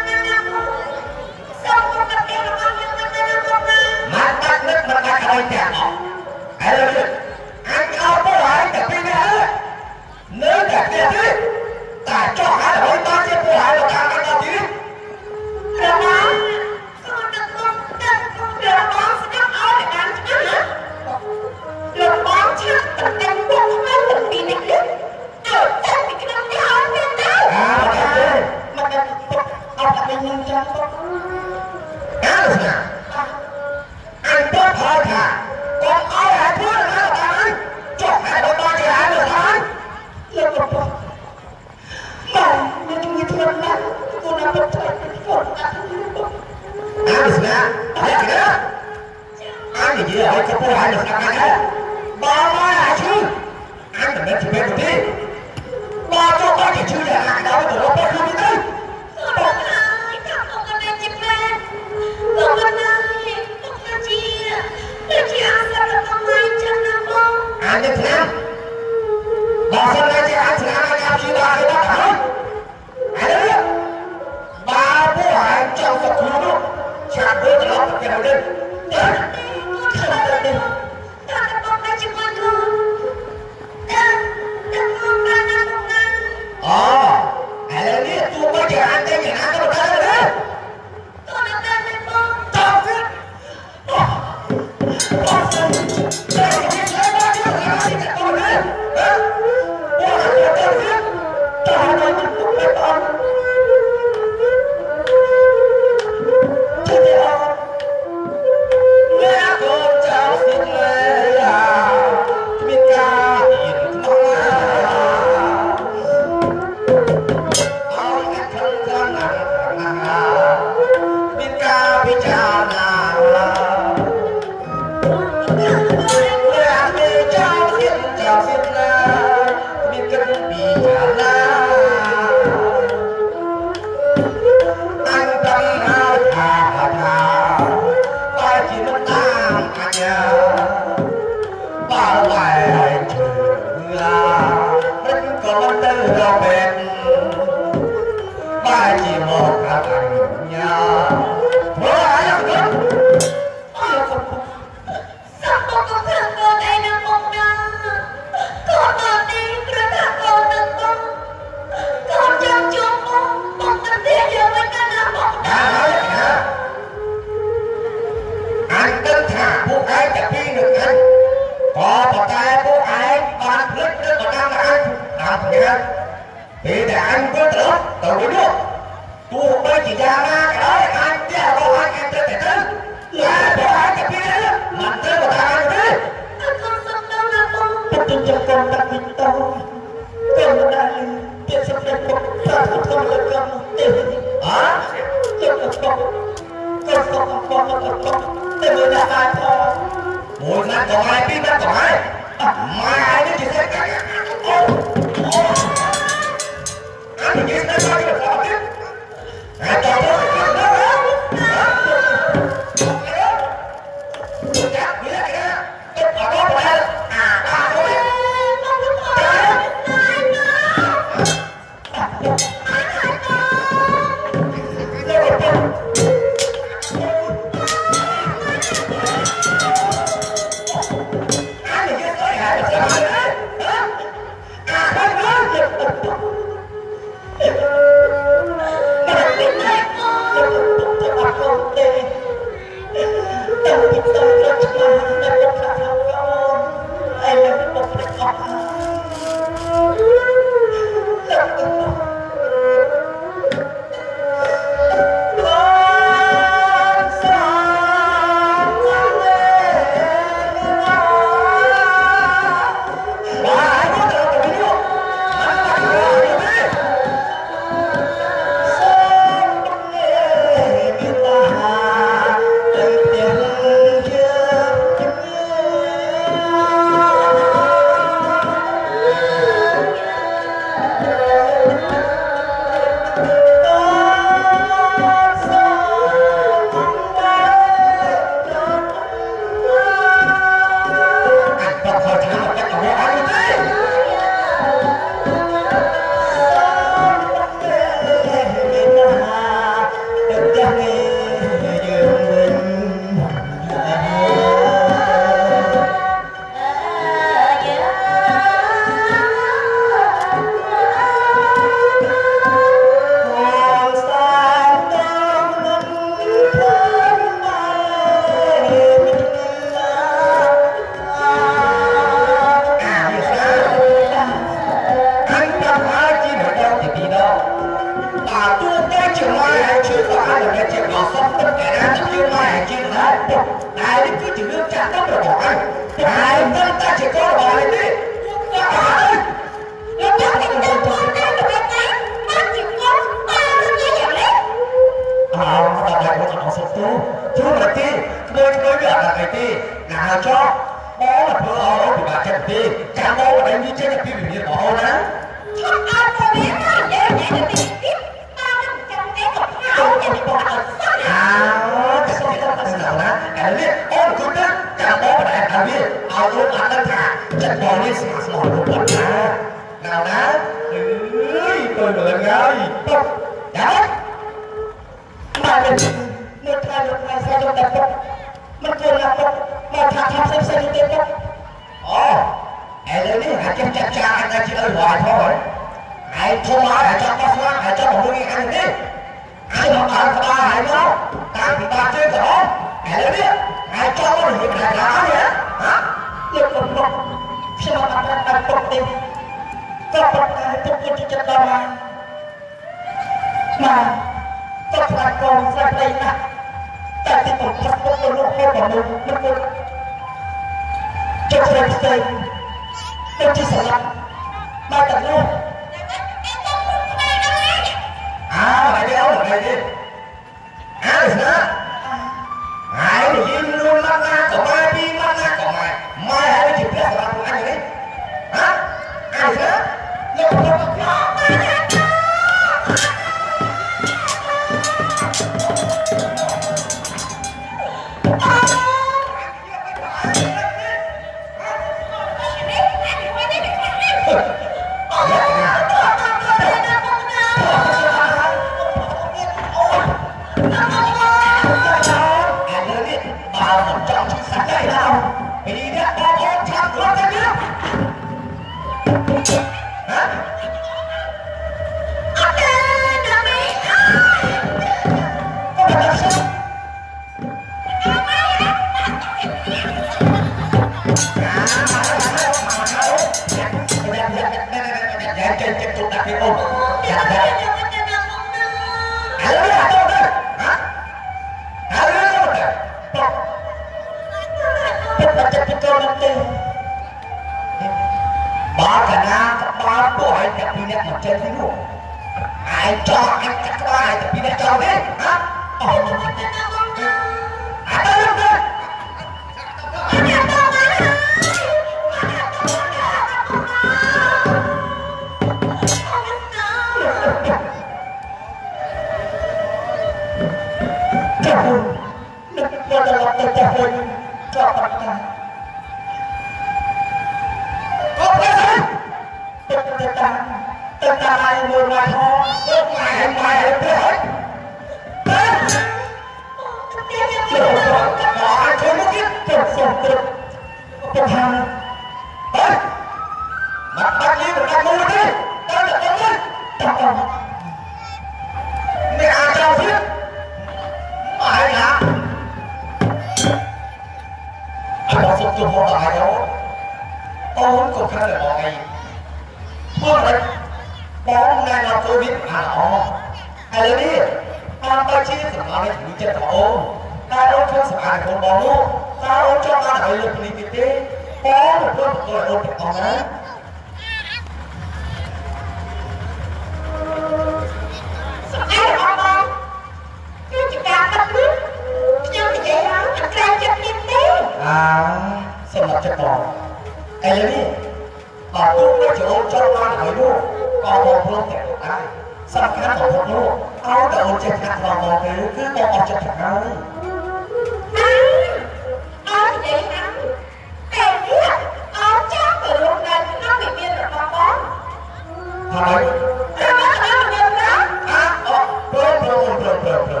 S5: ប្រប្រ
S6: ប្រ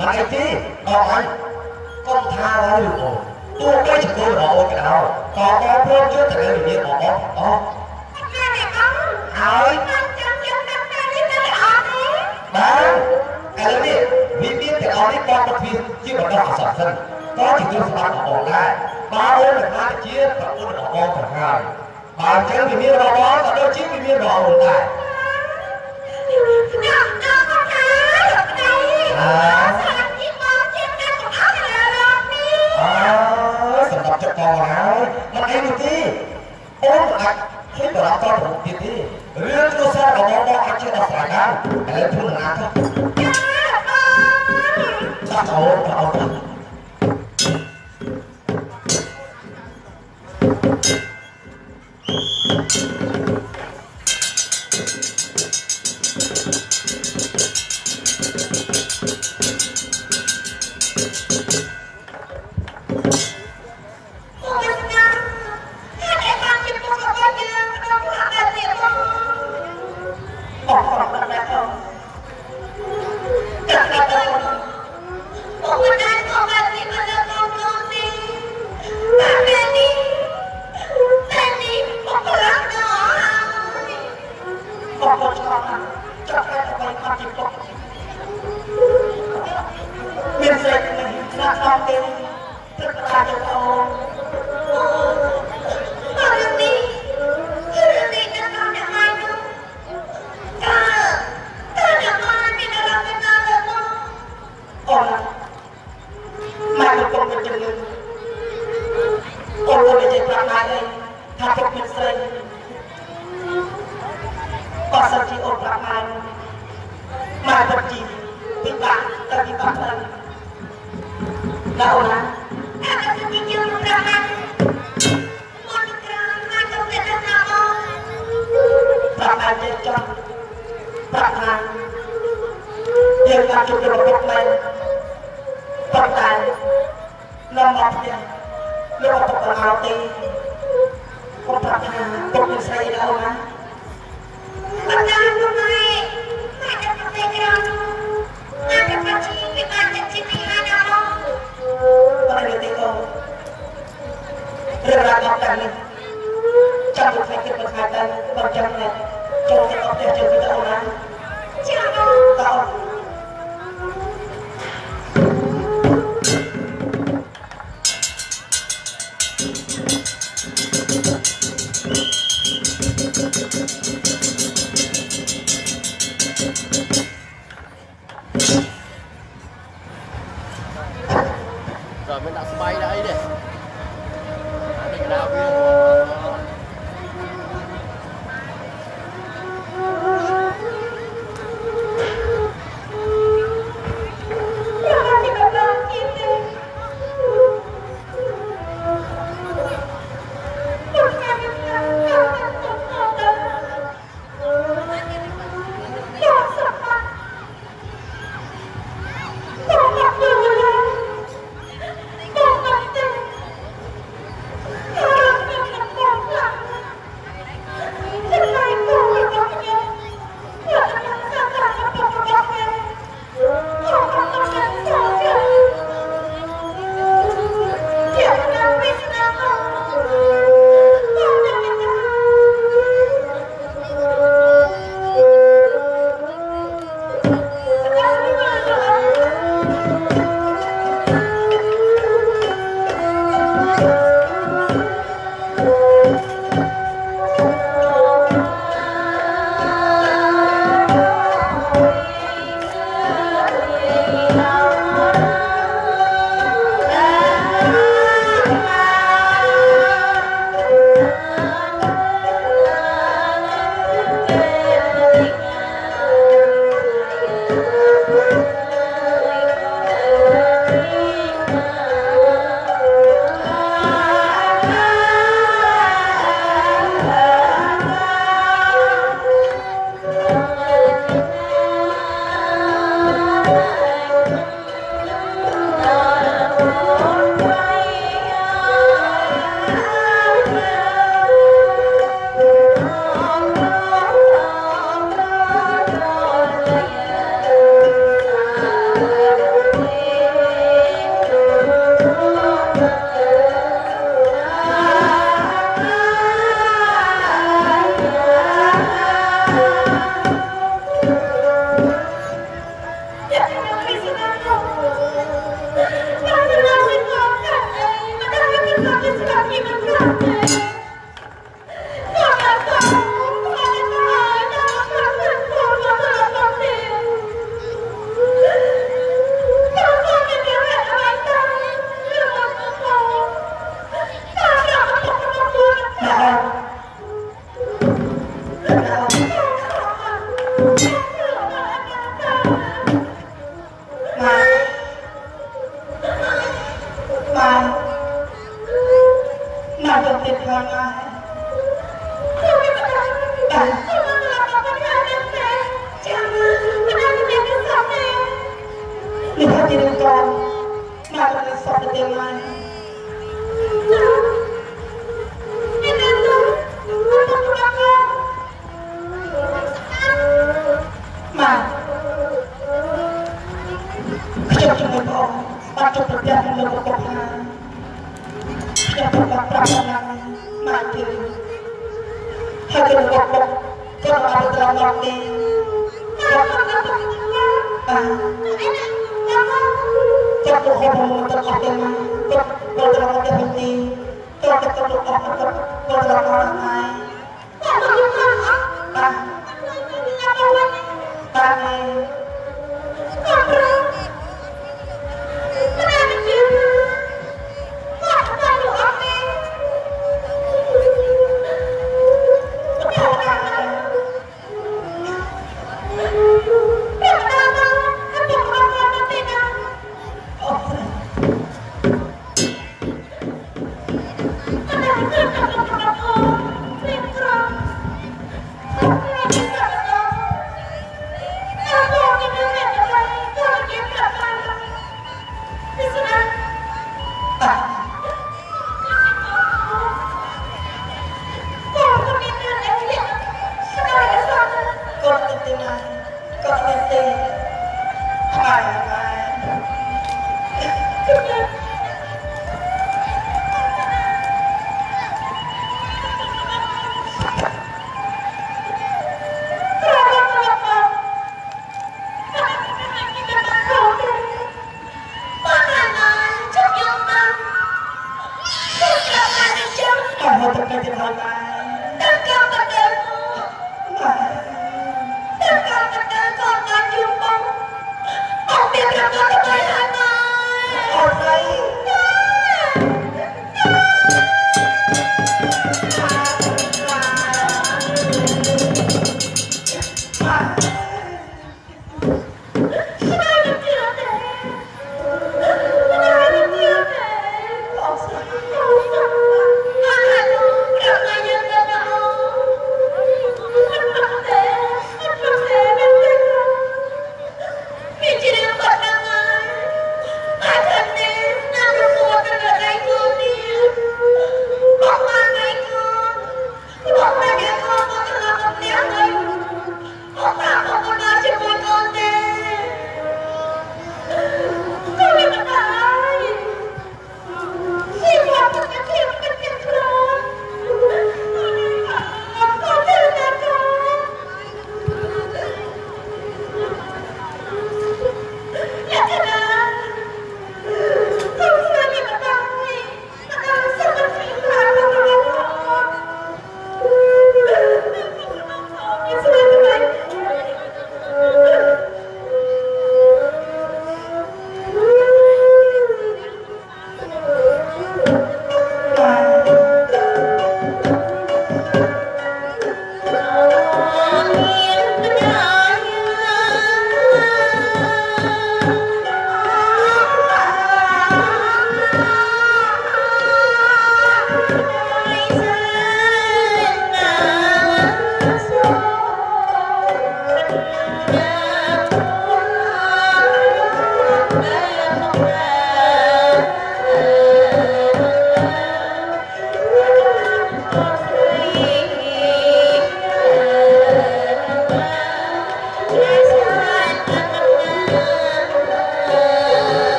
S5: ម៉ៃទីអ
S6: រហើយកុំថាហើយឬបងទោះបីជាខ្លួ
S4: ន
S6: របស់
S4: អូនក៏
S6: ដោ
S5: យក៏
S6: បងព្រមជួយទៅ
S3: លើវិញ្ញា
S6: ណរបស់
S5: អូនអហើយបាទឥឡូវនេះវិ
S6: មានទាំ
S5: ងអស់នេះប
S6: ង
S3: មកពី
S5: ជាបណ្ដោះអា
S3: សន្ន
S5: សិនក៏ជា
S3: គ្រូសម្បត្តិ
S6: របស់ដែរបើអូនមិនថាជាប្រពន្ធរបស់បងទៅហើយបើអញ្ចឹងវិមានរបស់បងក៏ដូចជាវិមានរបស់អូនដែរ
S5: សម្រា
S6: ប់ចិត្តបងហើយមកអីនេះទេអូនអាច
S5: ហ៊ា
S6: នទៅរកត្រ
S5: ង់រូបទៀ
S6: តទេរឿ
S5: ង
S6: នោះសាររ
S5: បស់បង
S6: អាចជា
S5: ដោះស្រាយបានឥឡូវធ្វើ
S7: ណាទៅចាអូ
S5: នអូន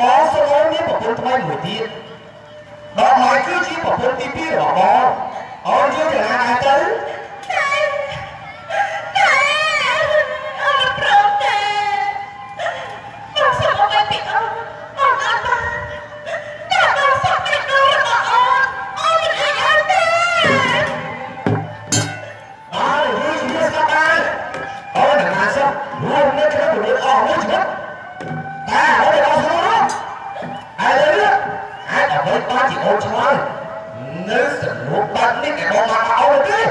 S5: បងសុវណ្ណមាន
S6: ប្រ
S5: ពន្ធថ្មីមួយទៀតបងហើយ
S6: គឺជាប្រពន្ធទី2របស់បងអូនយើងកន្ល
S5: ងទៅ
S3: ผมตัดนี่แกมาเอาเลย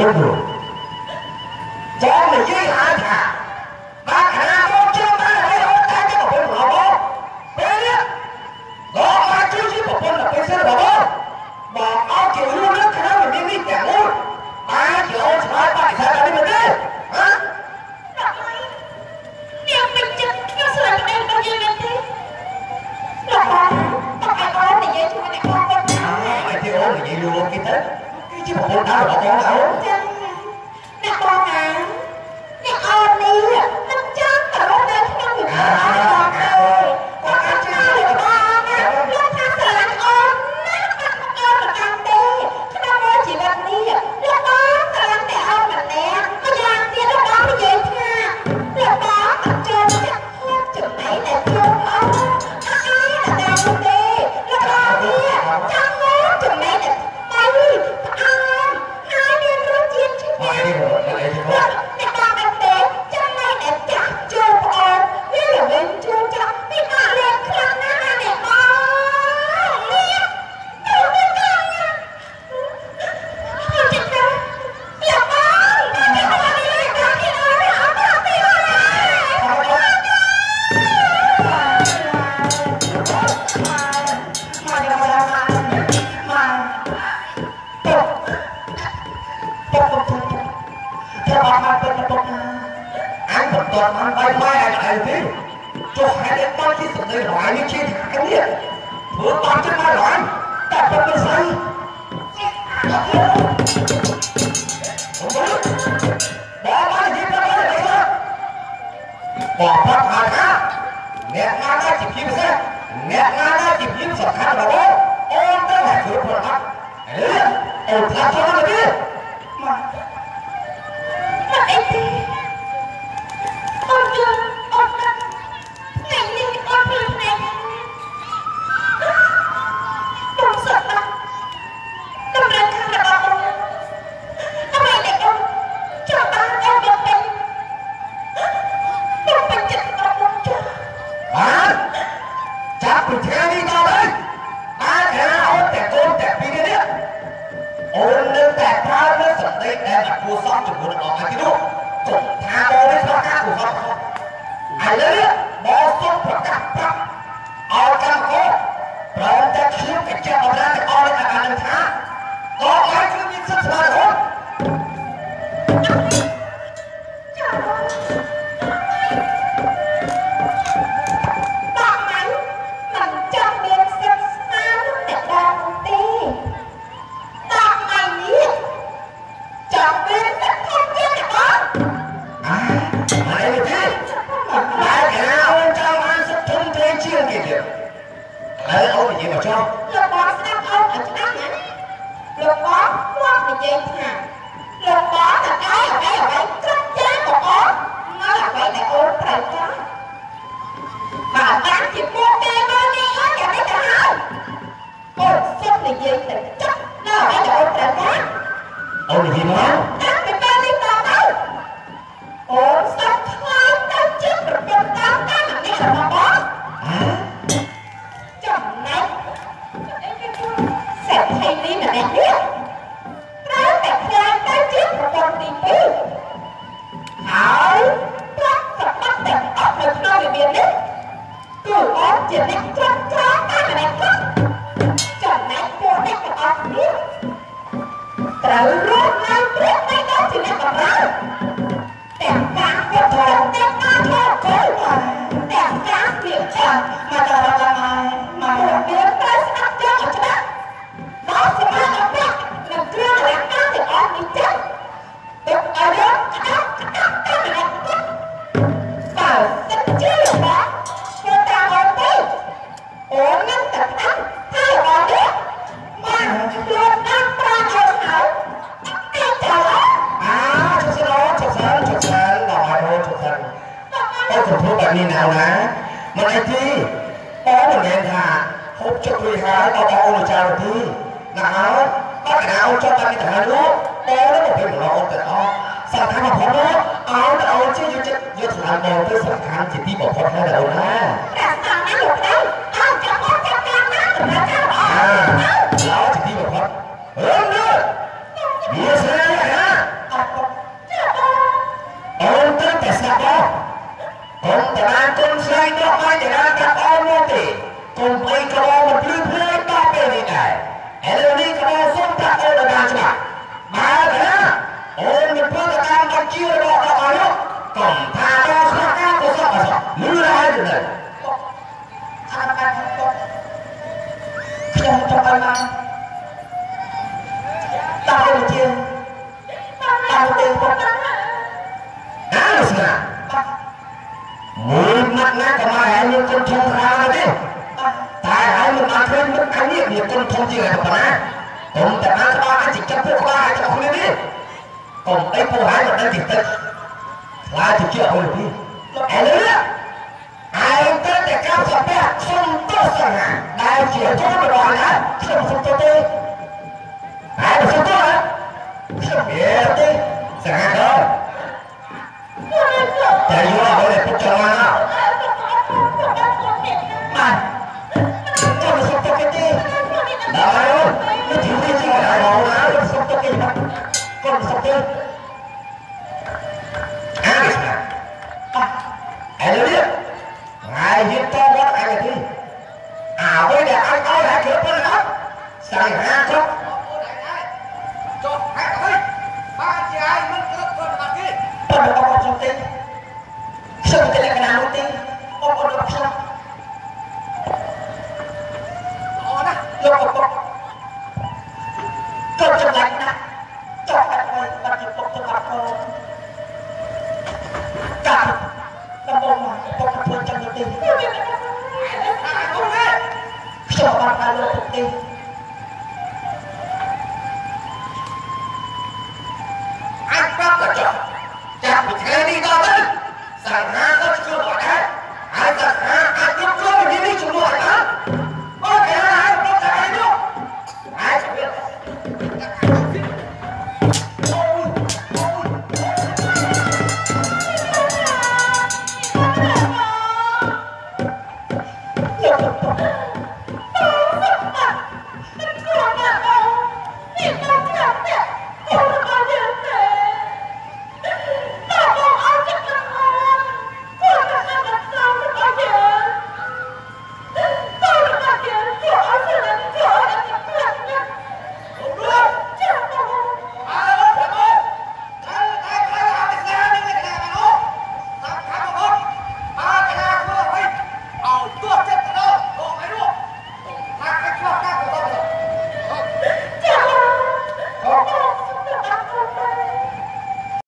S3: ever